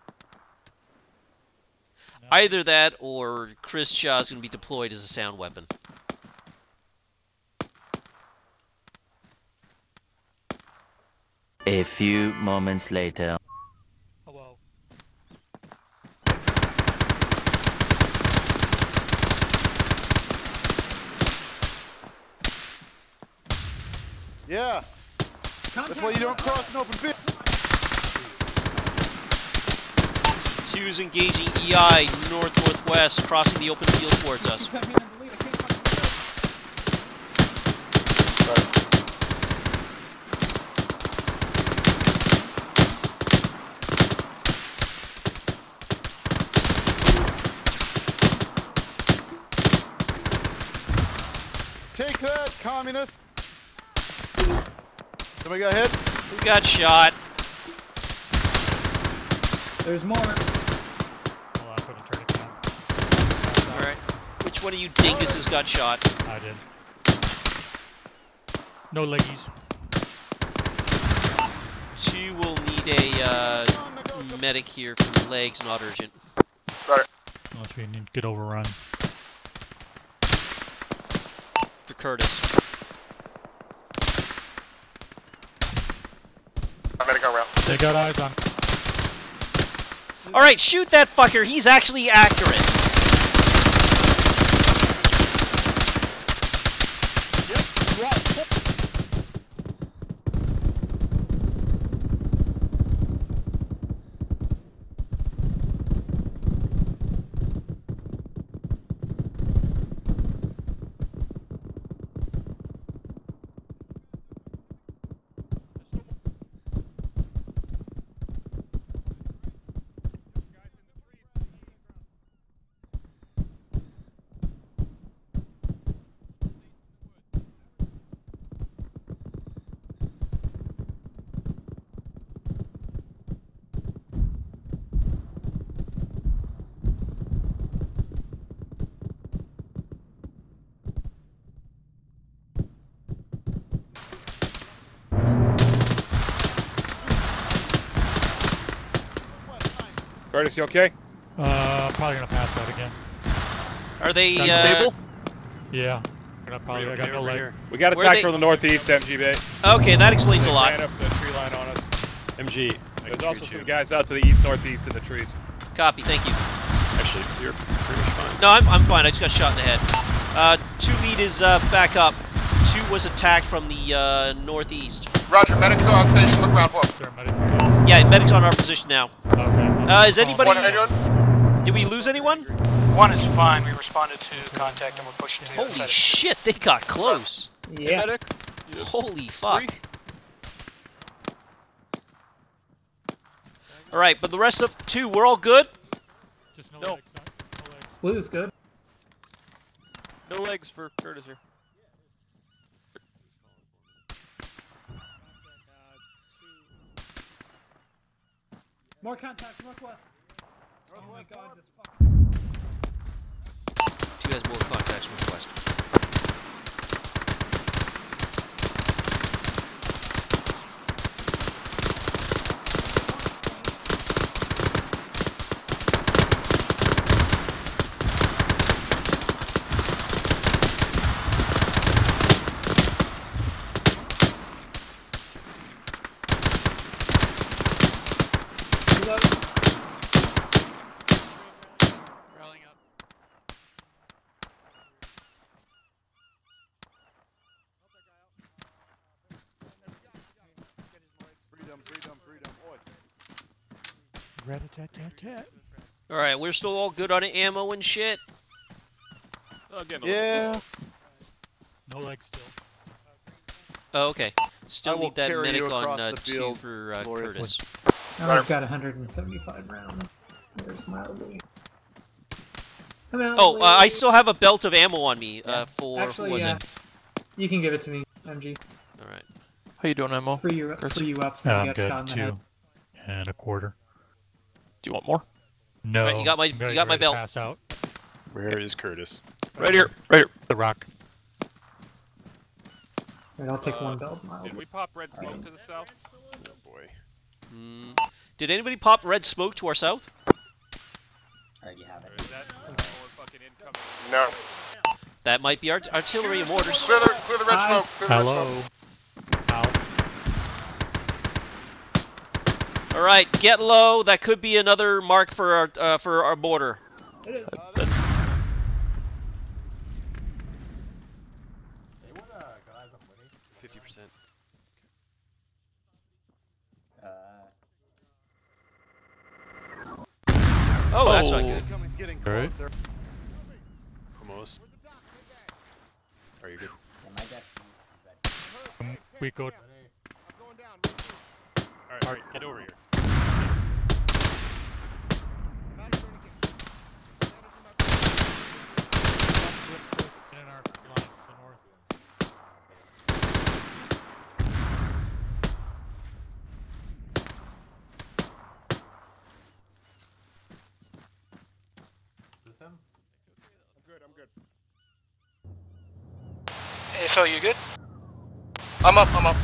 Either that or Chris Shaw is going to be deployed as a sound weapon. A few moments later. Hello. Yeah. That's why you don't cross an open field. Two's engaging EI north northwest, crossing the open field towards us. [laughs] Take that, communist. Somebody got hit? Who got shot? There's more. Hold on, put a turret down. Alright. Which one of you dinguses got shot? I did. No leggies. She will need a uh, medic here for the legs, not urgent. Roger. Unless we need to get overrun. For Curtis. Medic on route. They got eyes on. Alright, shoot that fucker. He's actually accurate. Curtis, you okay? Uh, probably gonna pass out again. Are they, Gun uh... stable? Yeah. Gonna probably, I got no leg. We got attacked from the northeast, MGBait. Okay, that explains They a lot. ran up the tree line on us. MG. There's also some guys out to the east northeast in the trees. Copy, thank you. Actually, you're pretty much fine. No, I'm, I'm fine. I just got shot in the head. Uh, two lead is uh, back up. Two was attacked from the uh, northeast. Roger, medics are on station. Look around for him. Yeah, medic's on our position now. Okay. Uh, is anybody? What are? Did we lose anyone? One is fine. We responded to contact and we're pushing to the other Holy side. shit, they got close. Yeah. Holy fuck. Alright, but the rest of two, we're all good? Just no, No. legs. huh? No legs. Blue's good. No legs for Curtis here. More contact northwest. Oh my god, this fuck. Two has more contacts northwest. Freedom, freedom, freedom. Oi. Rat-a-tat-tat-tat. Alright, we're still all good on ammo and shit. Oh, again, Yeah. No legs still. Oh, okay. Still need that medic on uh, the two field for uh, gloriously. Curtis. Now he's got 175 rounds. There's mildly. Oh, uh, I still have a belt of ammo on me uh, for Actually, who was yeah. it? You can give it to me, MG. Alright. How you doing, Emo? Free you, Chris? free you up since Yeah, you I'm got good. shot in the head. Two and a quarter. Do you want more? No. Right, you got my- I'm you got my belt. Pass out. Where is Curtis? Right here, right here. The rock. Alright, I'll take Uh, one belt mildly. Did we pop red smoke to the south? Oh boy. Mm, did anybody pop red smoke to our south? Alright, you have Or it. is that more fucking incoming? No. That might be art artillery and mortars. Clear the, clear the red Hi. smoke. Clear the red Hello. smoke. Ow. Alright, get low. That could be another mark for our uh, for our border. It is. Fifty percent. Uh, Oh, that's not Oh. good. Alright. closer. Almost. Are you good? yeah, my guess is that Um, We go. Alright, alright, get over here. In our line, the north. Is this him? I'm good, I'm good. Hey, so you good? I'm up, I'm up.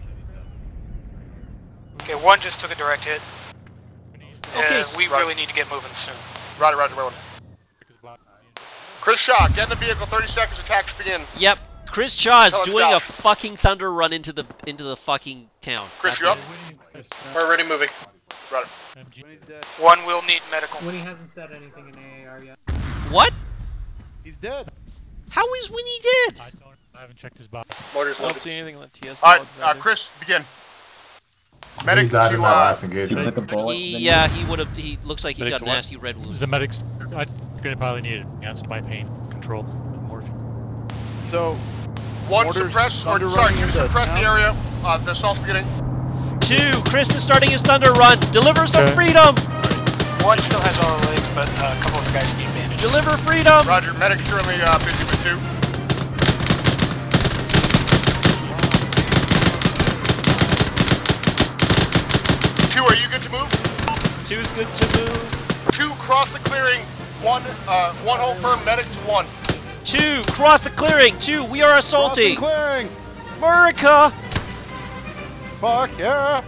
Shit, he's dead. Okay, one just took a direct hit. Okay, Uh, we right. really need to get moving soon. Roger, roger, roger. Chris Shaw, get in the vehicle, 30 seconds, attacks begin. Yep. Chris Shaw is doing stop. a fucking thunder run into the into the fucking town. Chris, you up? We're already moving. Roger. One will need medical. Winnie hasn't said anything in AAR yet. What? He's dead. How is Winnie dead? I haven't checked his body. Motors I don't see anything on the TS Alright, uh. Chris, begin. He Medic died in to, that uh, last engagement. Took the bullets. He yeah, he would have. He looks like he's Medic got to what? nasty red wounds. The medics. I'm gonna probably need it against my pain control morphine. So, One, Mortars suppress, or thunder sorry, running two, into suppress the town? area. Uh, the assault's beginning. Two. Chris is starting his thunder run. Deliver some Okay. freedom. One still has all the legs, but uh, a couple of the guys need bandage. Deliver freedom. Roger, medic's currently uh, busy with two. Two, are you good to move? Two's good to move. Two, cross the clearing. One, uh, one hold firm, medic to one. Two. Cross the clearing. Two. We are assaulting. Crossing clearing. America. Fuck yeah.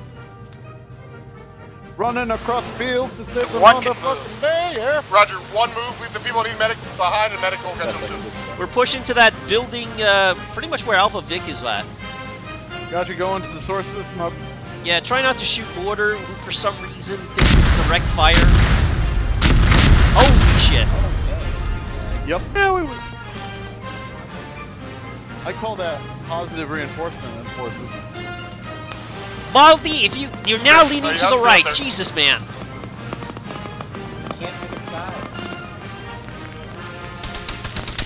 Running across fields to save the One can motherfucking day, yeah. Roger, one move, leave the people who need medic behind, and medic will get them soon. We're pushing to that building, uh, pretty much where Alpha Vic is at. Got you going to the source of the smoke. Yeah, try not to shoot mortar, who for some reason thinks it's direct fire. Holy shit. Yep. Yeah, we I call that positive reinforcement and forces. Maldi, if you you're now leaning to the right, there? Jesus man. Can't pick a side.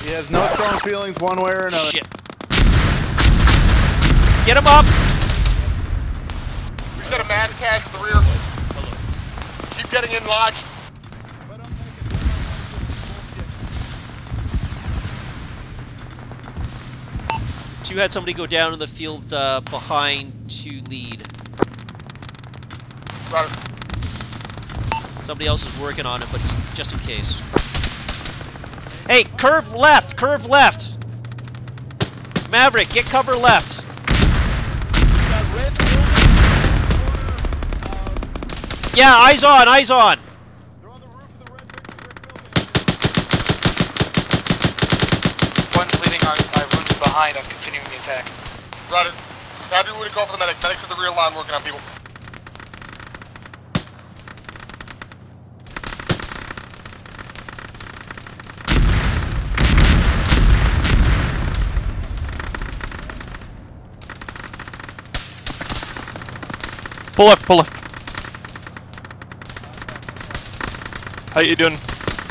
He has no strong feelings one way or another. Shit. Get him up. We set a med cache at the rear. Keep getting in lodge. Two had somebody go down in the field uh, behind to lead. Roger. Somebody else is working on it, but he, just in case. Hey, curve left, curve left. Maverick, get cover left. Yeah, eyes on, eyes on. One's leading on my roots behind. I'm continuing the attack. Roger. Have you to call for the medic. Medic's at the rear line working on people. Pull left, pull left. How you doing?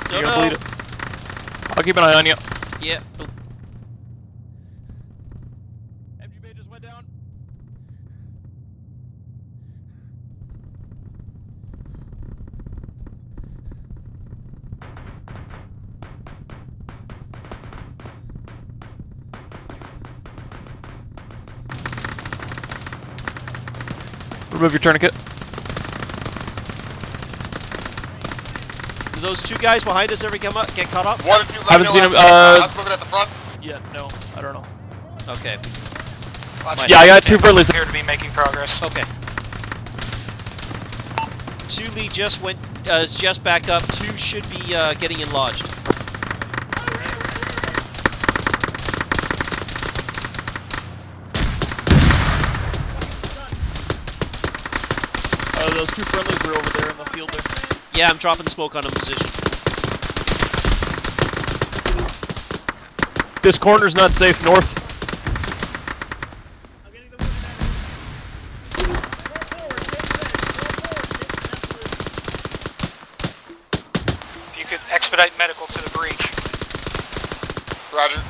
No, you gonna bleed it? I'll keep an eye on you. Yeah. MGB just went down. Remove your tourniquet. Those two guys behind us ever come up, get caught up? One of you let Haven't seen know him, uh, moving at the front. Yeah, no, I don't know. Okay. Watch Yeah, I got two friendlies. Appear to be making progress. Okay. Two lead just went, uh, is just back up. Two should be uh, getting in lodged. Uh, those two friendlies are over there in the field there. Yeah, I'm dropping smoke on a position. This corner's not safe north. You could expedite medical to the breach. Roger.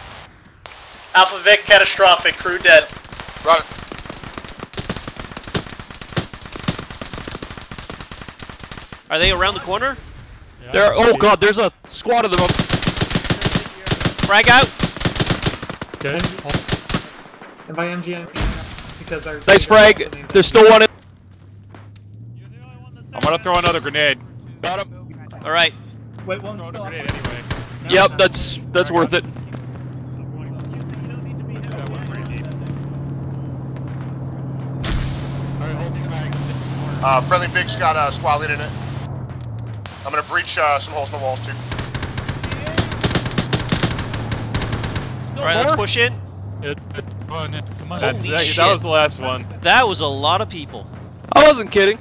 Alpha Vic catastrophic, crew dead. Roger. Are they around the corner? There. Oh god, there's a squad of them. Frag out. Okay. And by MGM, because our Nice frag. There's still one. In. I'm gonna throw another grenade. Got him. All right. Wait, one's Throwing still a up. grenade anyway. Yep, that's that's worth it. That was pretty deep. Alright, holding back. Uh, friendly Big's got a squad lead in it. I'm gonna breach uh, some holes in the walls too. Alright, let's push in. It, it, come on, come on. Holy That's, that, shit. that was the last one. That was a lot of people. I wasn't kidding.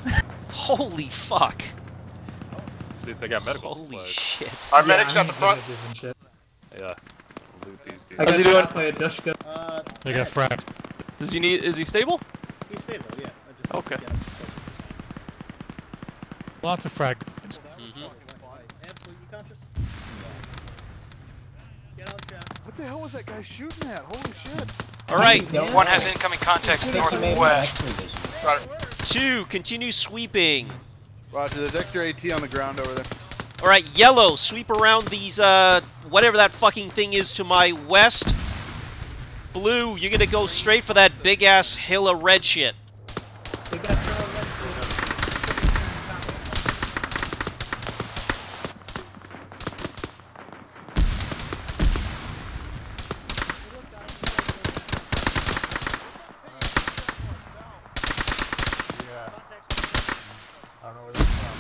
Holy fuck. Let's see if they got medical Holy supplies. shit. Our Yeah, medics I'm at the front. and shit. Yeah. Loot these dudes. I got he doing? shot by a Dushka. Uh, They got frags. Does he need? Is he stable? he's stable, yeah. I just Okay. Get him Lots of frag. closer to Mhm. Ansel, you conscious? Get on chat. What the hell was that guy shooting at? Holy shit! Alright, One has incoming contact to northwest. X-ray vision. Got it. two, continue sweeping. Roger, there's extra AT on the ground over there. Alright, yellow, sweep around these, uh, whatever that fucking thing is to my west. Blue, you're gonna go straight for that big ass hill of red shit. Big ass hill of red Yeah. I don't know where they're from.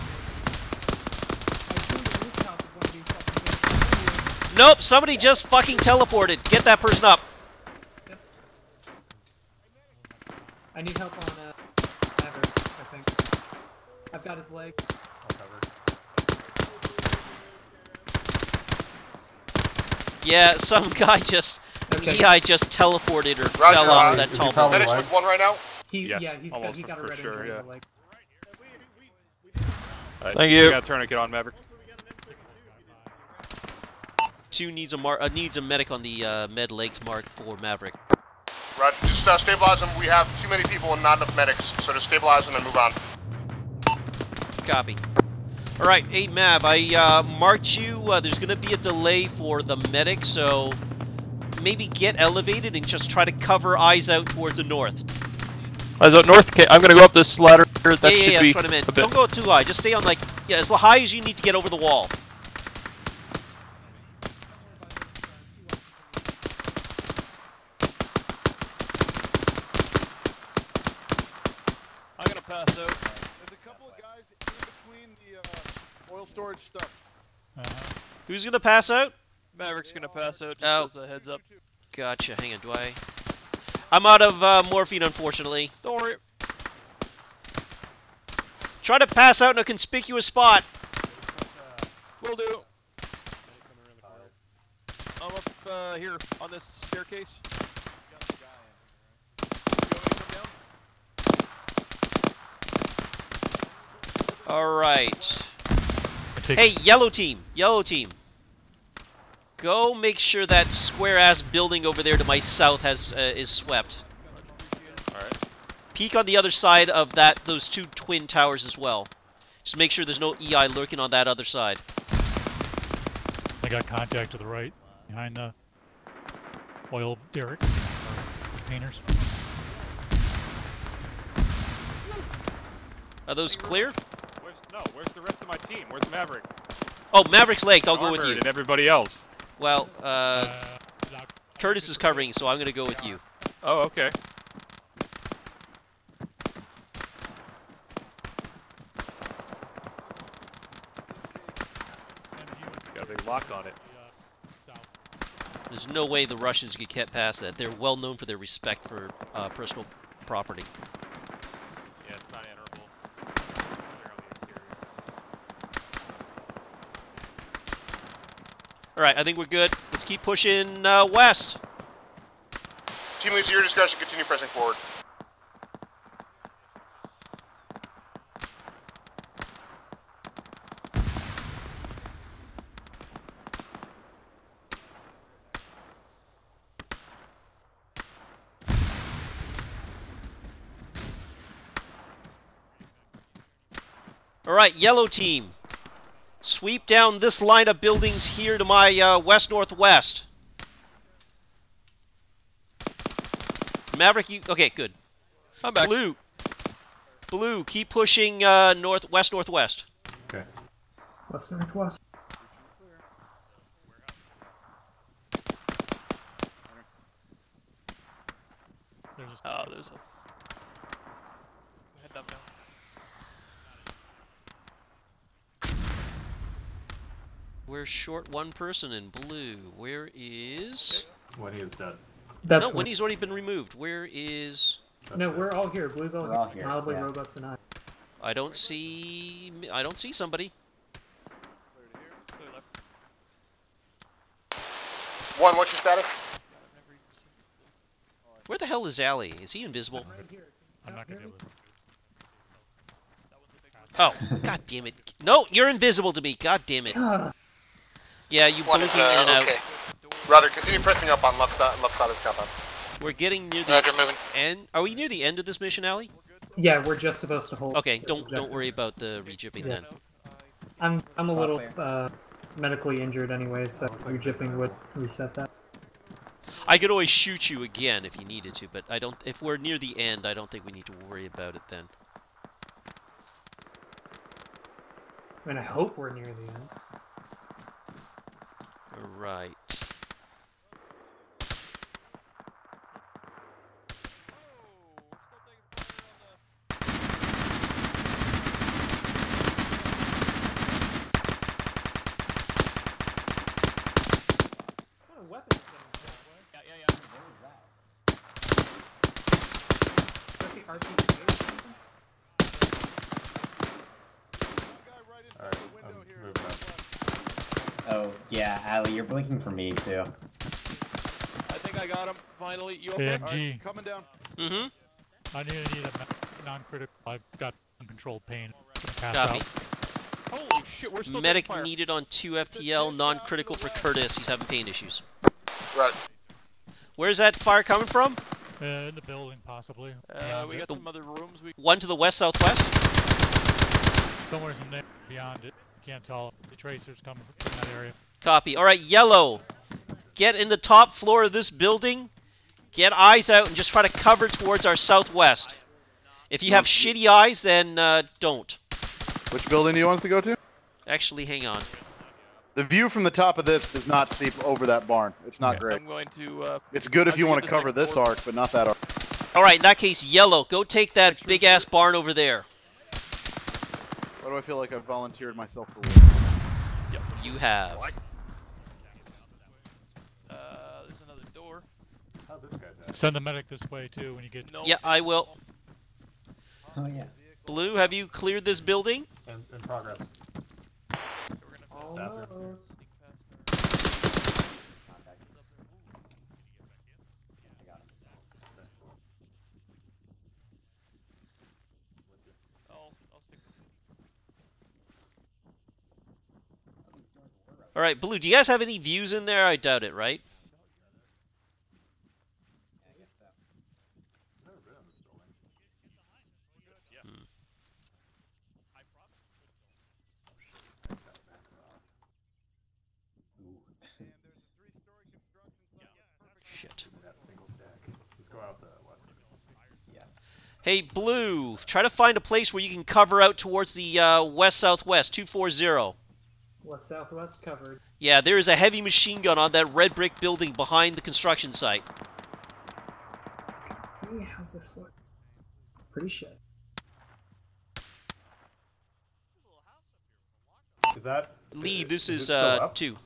Nope, somebody just fucking teleported. Get that person up. I need help on uh, Maverick, I think. I've got his leg. I'll cover. Yeah, some [laughs] guy just, Okay. EI just teleported or Roger, fell off uh, that is tall probably building. Medics with one right now. He, Yes, yeah, he's got, almost he got a for red sure, yeah. on the Thank we you. got a tourniquet on Maverick. Two needs a mar- uh, needs a medic on the uh, med legs mark for Maverick. Roger. Just uh, stabilize them. We have too many people and not enough medics, so just stabilize them and move on. Copy. Alright, hey Mav, I uh, marked you. Uh, there's gonna be a delay for the medic, so maybe get elevated and just try to cover eyes out towards the north. Eyes out north. Okay, I'm gonna go up this ladder. That yeah, should yeah, yeah, be that's what I meant. a bit. Don't go too high. Just stay on like yeah, as high as you need to get over the wall. I'm gonna pass out. There's a couple of guys in between the uh, oil storage stuff. Uh-huh. Who's gonna pass out? Maverick's gonna pass out just Oh. as a heads up. Gotcha. Hang on. Do I? I'm out of uh, morphine, unfortunately. Don't worry. Try to pass out in a conspicuous spot. Will do. I'm up uh, here on this staircase. All right. Take- Hey, yellow team. Yellow team. Go make sure that square ass building over there to my south has uh, is swept. Alright. Peek on the other side of that those two twin towers as well. Just make sure there's no EI lurking on that other side. I got contact to the right, behind the oil derricks, or containers. Are those clear? Where's, no, where's the rest of my team? Where's Maverick? Oh, Maverick's Lake. I'll go with you. And everybody else. Well, uh, Curtis is covering, so I'm gonna go with you. Oh, okay. Got a big lock on it. There's no way the Russians could get past that. They're well known for their respect for uh, personal property. Yeah, it's not honorable. They're on the exterior. All right, I think we're good. Let's keep pushing uh, west. Team leads, your discretion. Continue pressing forward. All right, yellow team. Sweep down this line of buildings here to my uh, west northwest. Maverick, you okay? Good. I'm back. Blue, blue, keep pushing uh, north, west, northwest. Okay. West northwest. There's a Oh, there's a. Head up now. We're short one person in blue. Where is? Winnie is dead. That's no, what- Winnie's already been removed. Where is? No, we're all here. Blue's all, We're here. all here, Mildly yeah. robust and I. I don't see. I don't see somebody. One, what's your status? Where the hell is Ali? Is he invisible? I'm not gonna be able to. Oh, [laughs] god damn it! No, you're invisible to me. God damn it. [sighs] Ah. Yeah, you One blinking is, in and uh, out. okay. Roger, continue pressing up on left side, left side of the compound. We're getting near the Roger, moving. end. Are we near the end of this mission, Allie? Yeah, we're just supposed to hold. Okay, don't don't worry about the rejipping Yeah. then. I'm I'm a It's all little uh, medically injured anyway, so rejipping would reset that. I could always shoot you again if you needed to, but I don't. If we're near the end, I don't think we need to worry about it then. I mean, I hope we're near the end. Right. Yeah, yeah, yeah. What was that? Is that the RPG or something? Alright, I'm moving up. Oh, yeah, Ali, for me too. I think I got him. Finally, you okay? AMG. Coming down. Mm-hmm. I need, I need a non-critical. I've got uncontrolled pain. Pass Copy. out. Holy shit, we're still Medic fire. needed on 2 FTL, non-critical for Curtis. He's having pain issues. Right. Where's that fire coming from? Uh, in the building, possibly. Uh, Beyond we it. got some other rooms. We One to the west southwest. Somewhere's in there, beyond it. Can't tell. The tracers coming from that area. Copy. All right, yellow. Get in the top floor of this building. Get eyes out and just try to cover towards our southwest. If you have shitty eyes, then uh, don't. Which building do you want us to go to? Actually, hang on. The view from the top of this does not seep over that barn. It's not great. I'm going to. Uh, It's good if I'll you want to cover this board. arc, but not that arc. All right, in that case, yellow. Go take that big ass barn over there. Why do I feel like I've volunteered myself for work? You have. Uh, there's another door. How'd this guy die? Send a medic this way too when you get. Yeah, I will. Oh, yeah. Blue, have you cleared this building? In, in progress. Almost. Oh, I'll stick. All right, Blue. Do you guys have any views in there? I doubt it, right? Hmm. Shit. That single stack. Let's go out the west. Yeah. Hey, Blue. Try to find a place where you can cover out towards the uh, west southwest. Two four zero. West southwest covered. Yeah, there is a heavy machine gun on that red brick building behind the construction site. Hey, how's this look? Pretty shit. Is that? Lee, this is is uh up? two.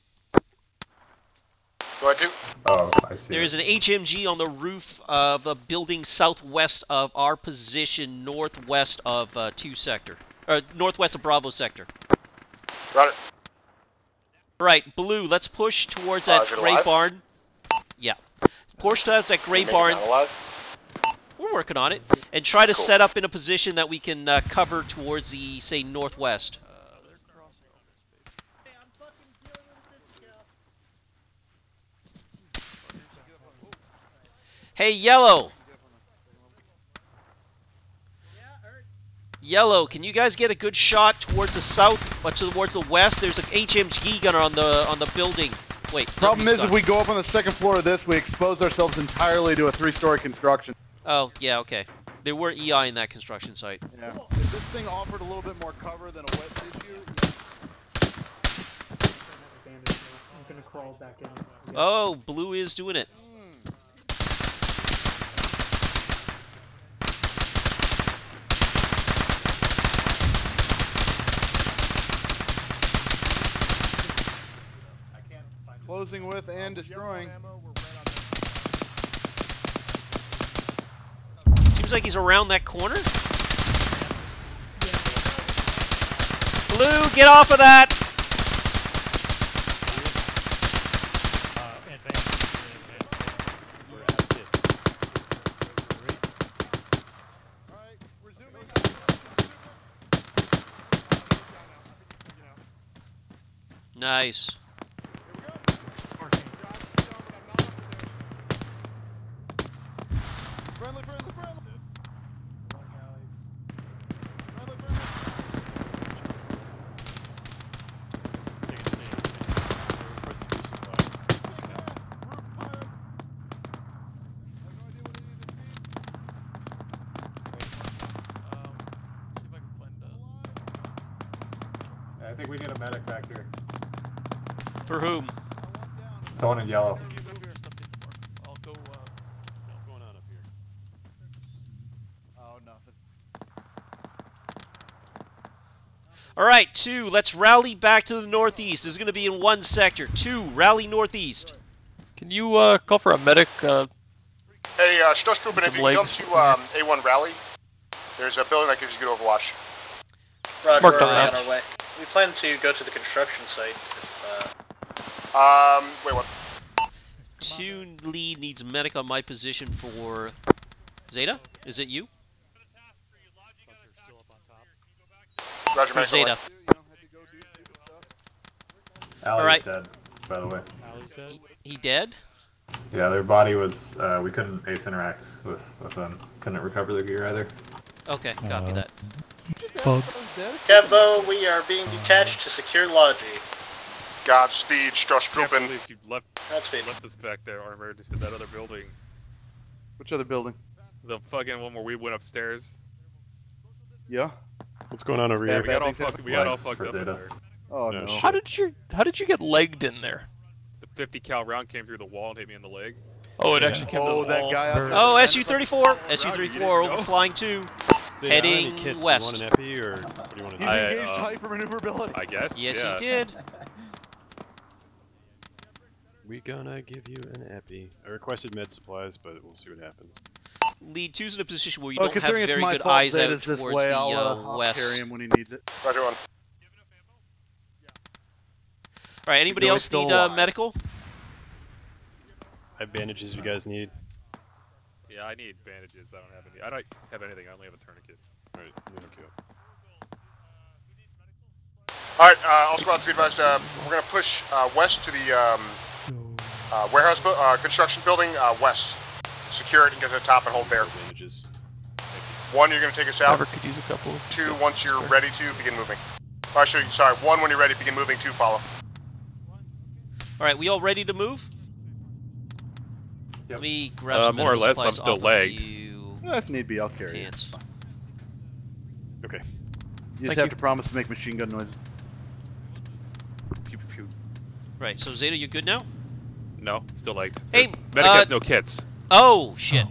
Go ahead, two. Oh, I see. There is an HMG on the roof of a building southwest of our position, northwest of uh, two sector, or northwest of Bravo sector. Got it. Right, blue. Let's push towards that Roger, gray alive? barn. Yeah, push towards that gray barn. We're working on it, and try to set up in a position that we can uh, cover towards the say northwest. Hey, yellow. Yellow, can you guys get a good shot towards the south, but towards the west? There's an HMG gunner on the on the building. Wait. Problem he's is, if we go up on the second floor of this, we expose ourselves entirely to a three-story construction. Oh, yeah, okay. There were EI in that construction site. Yeah. If this thing offered a little bit more cover than a wet tissue, I'm gonna crawl back in. Oh, blue is doing it. Messing with and destroying. Seems like he's around that corner. Blue, get off of that! Nice. Friendly, friendly, friendly. I think we need a medic back here. For whom? Someone in yellow. I'll go. Uh, What's going on up here? Oh, nothing. All right, two. Let's rally back to the northeast. This is going to be in one sector. Two, rally northeast. Can you uh, call for a medic? Uh, Hey, uh, Strauss Group, if you can come to um, A1 Rally, there's a building that gives you good overwatch. Roger, Marked we're on on maps. our way. We plan to go to the construction site. If, uh, Um, wait, what? Two lead needs medic on my position for Zeta. Is it you? Roger, For medic on the way. Zeta. Allie's Alright. dead, by the way. He dead? Yeah, their body was. Uh, we couldn't ace interact with, with them. Couldn't recover their gear either. Okay, copy that. Kebbo, we are being detached to secure Logi. Godspeed, Strauss Can't Group. believe you left, Godspeed. left us back there armored in that other building. Which other building? The fucking one where we went upstairs. Yeah. What's going on over Bad- here? We got all Bad things fucked. We got all fucked for up in there. Oh No no. how did you How did you get legged in there? The 50 cal round came through the wall and hit me in the leg. Oh, it actually came Oh, to the that wall. guy out there. Oh, That SU-34. SU-34 didn't overflying two. Zeta, how many Heading west. Do you want an epi or what do you want to He's do? I, engaged uh, hyper maneuverability. I guess. Yes, yeah. he did. We gonna give you an epi. I requested med supplies, but we'll see what happens. Lead two's in a position where you Oh, don't have considering it's very my good fault eyes that out it's this towards way, the I'll, uh, uh, I'll west. carry him when he needs it. Roger one. All right, anybody No, else need uh, medical? I have bandages if you guys need. Yeah, I need bandages. I don't have any. I don't have anything. I only have a tourniquet. Alright, thank you. Alright, uh, all squads be advised, uh, we're gonna push uh, west to the um, uh, warehouse, bu- uh, construction building, uh, west. Secure it and get to the top and hold there. Bandages. One, you're gonna take us out. Trevor could use a couple. of Two, once you're ready to, begin moving. Oh, Actually, sorry, one, when you're ready, begin moving. Two, follow. All right, we all ready to move? Yep. Let me grab Uh, some more or less, I'm supplies still off of lagged. you Yeah, if need be, I'll carry it. pants. Okay. You just Thank have you. to promise to make machine gun noises. Pew, pew, pew. Right, so Zeta, you good now? No, still lagged. Hey, There's- medic uh, has no kits. Oh shit.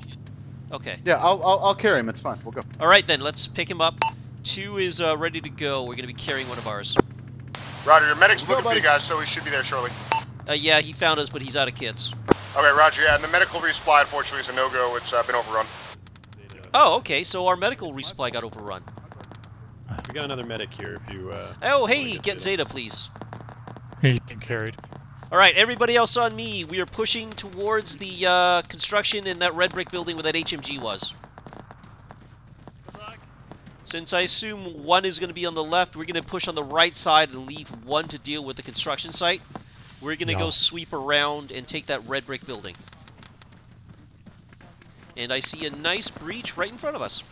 Okay. Yeah, I'll, I'll I'll carry him. It's fine. We'll go. All right then, let's pick him up. Two is uh, ready to go. We're gonna be carrying one of ours. Roger, your medic's Let's go, looking for you buddy. guys, so he should be there shortly. Uh, yeah, he found us, but he's out of kits. Okay, Roger, yeah, and the medical resupply, unfortunately, is a no-go. It's uh, been overrun. Oh, okay. So our medical resupply got overrun. We got another medic here if you uh Oh, hey, get Zeta, please. He's being carried. All right, everybody else on me. We are pushing towards the uh, construction in that red brick building where that HMG was. Since I assume one is going to be on the left, we're going to push on the right side and leave one to deal with the construction site. We're going to No. go sweep around and take that red brick building. And I see a nice breach right in front of us.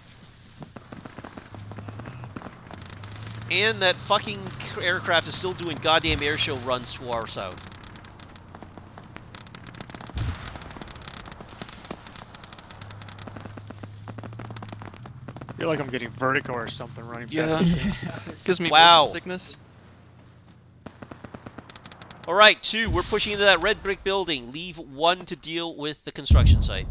And that fucking aircraft is still doing goddamn airshow runs to our south. Feel like I'm getting vertigo or something running Yeah. past these things. [laughs] Gives me Wow. sickness. All right, two. We're pushing into that red brick building. Leave one to deal with the construction site.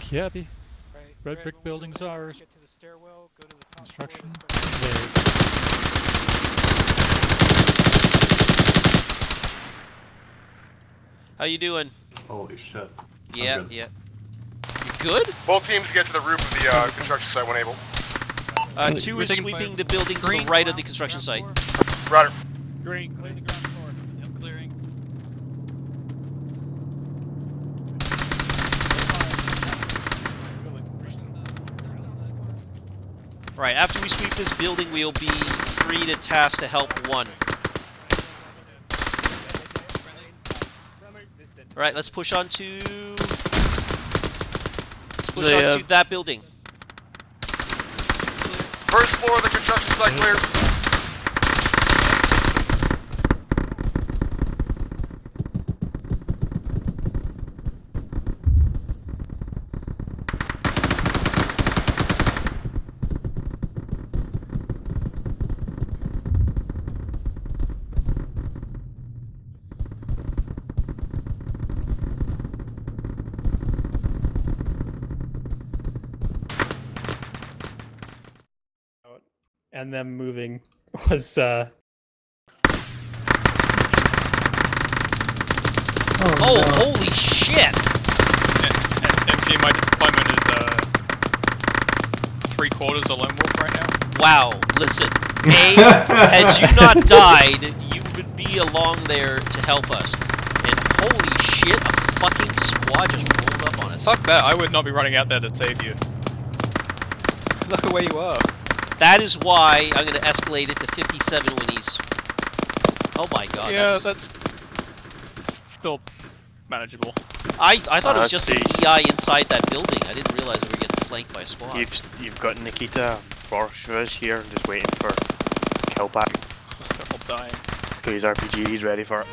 Cabby. Right, Red right, brick building's ours. Get to the stairwell, go to the top Construction. floor, How you doing? Holy shit. Yeah, yeah. You good? Both teams get to the roof of the uh, construction site when able. Uh, We're two is sweeping fire. the building to the right of the construction site. Roger. Green, clear the ground floor. Yep, clearing. Right, after we sweep this building, we'll be free to task to help one. Alright, let's push on to... Let's push They, on uh, to that building. First floor of the construction site clear. And them moving [laughs] was uh Oh, holy shit! MG, my disappointment is uh, three quarters a lone wolf right now. Wow, listen. [laughs] A, had you not died, you would be along there to help us. And holy shit, a fucking squad just rolled up on us. Fuck that, I would not be running out there to save you. [laughs] Look at where you are. That is why I'm gonna escalate it to 57 winnies. Oh my god, yeah, that's... that's... it's still manageable. I, I thought it Uh, was just an. EI inside that building. I didn't realize we were getting flanked by a squad. You've you've got Nikita Borshviz here, just waiting for kill back. [laughs] They're all dying. He's got his RPG, he's ready for it.